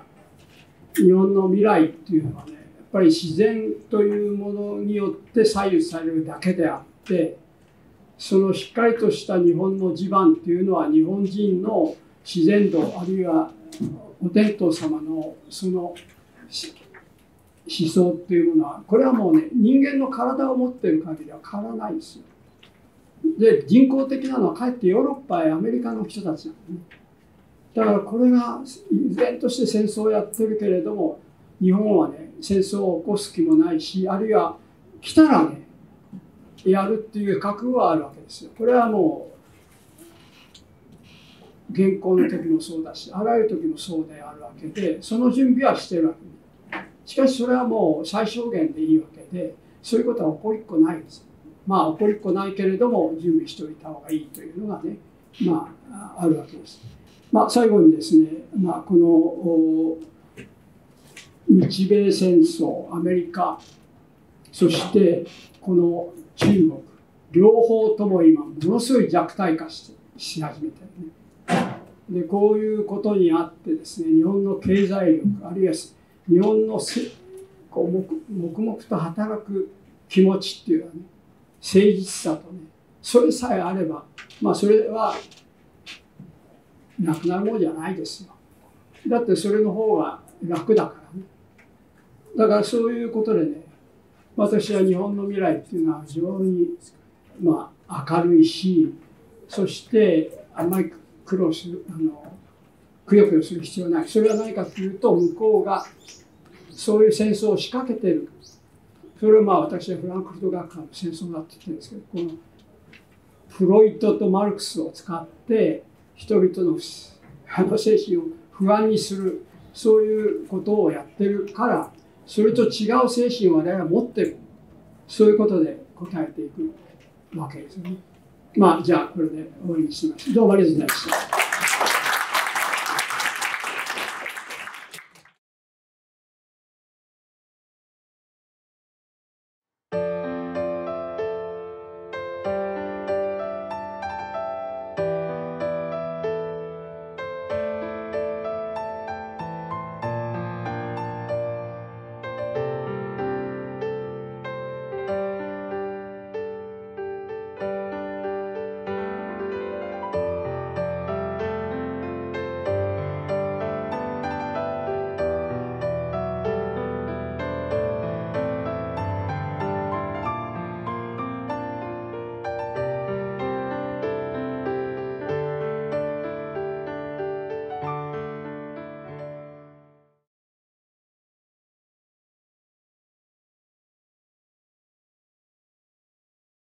日本の未来っていうのはねやっぱり自然というものによって左右されるだけであってそのしっかりとした日本の地盤っていうのは日本人の自然度あるいはお天道様のその思想っていうものはこれはもうね人間の体を持ってる限りは変わらないですよ。で人工的なのはかえってヨーロッパやアメリカの人たちなんでね。だからこれが依然として戦争をやってるけれども日本はね戦争を起こす気もないしあるいは来たらねやるっていう覚悟はあるわけですよ。これはもう現行の時もそうだしあらゆる時もそうであるわけでその準備はしてるわけでしかしそれはもう最小限でいいわけでそういうことは起こりっこないです。まあ起こりっこないけれども準備しておいた方がいいというのがねまああるわけです。まあ、最後にですね、まあ、この日米戦争アメリカそしてこの中国両方とも今ものすごい弱体化しし始めてるね。でこういうことにあってですね日本の経済力あるいは日本のせこう黙々と働く気持ちっていうのはね誠実さとねそれさえあればまあそれはなくなるものじゃないですよ。だってそれの方が楽だからね。だからそういうことでね私は日本の未来っていうのは非常に、まあ、明るいしそしてあんまり苦労するあのくよくよする必要ない。それは何かというと向こうがそういう戦争を仕掛けてる。それをまあ私はフランクフルト学科の戦争だって言ってるんですけどこのフロイトとマルクスを使って人々のあの精神を不安にするそういうことをやってるからそれと違う精神を我々は持ってるそういうことで答えていくわけですよね。まあじゃあこれで終わりにします。どうもありがとうございました。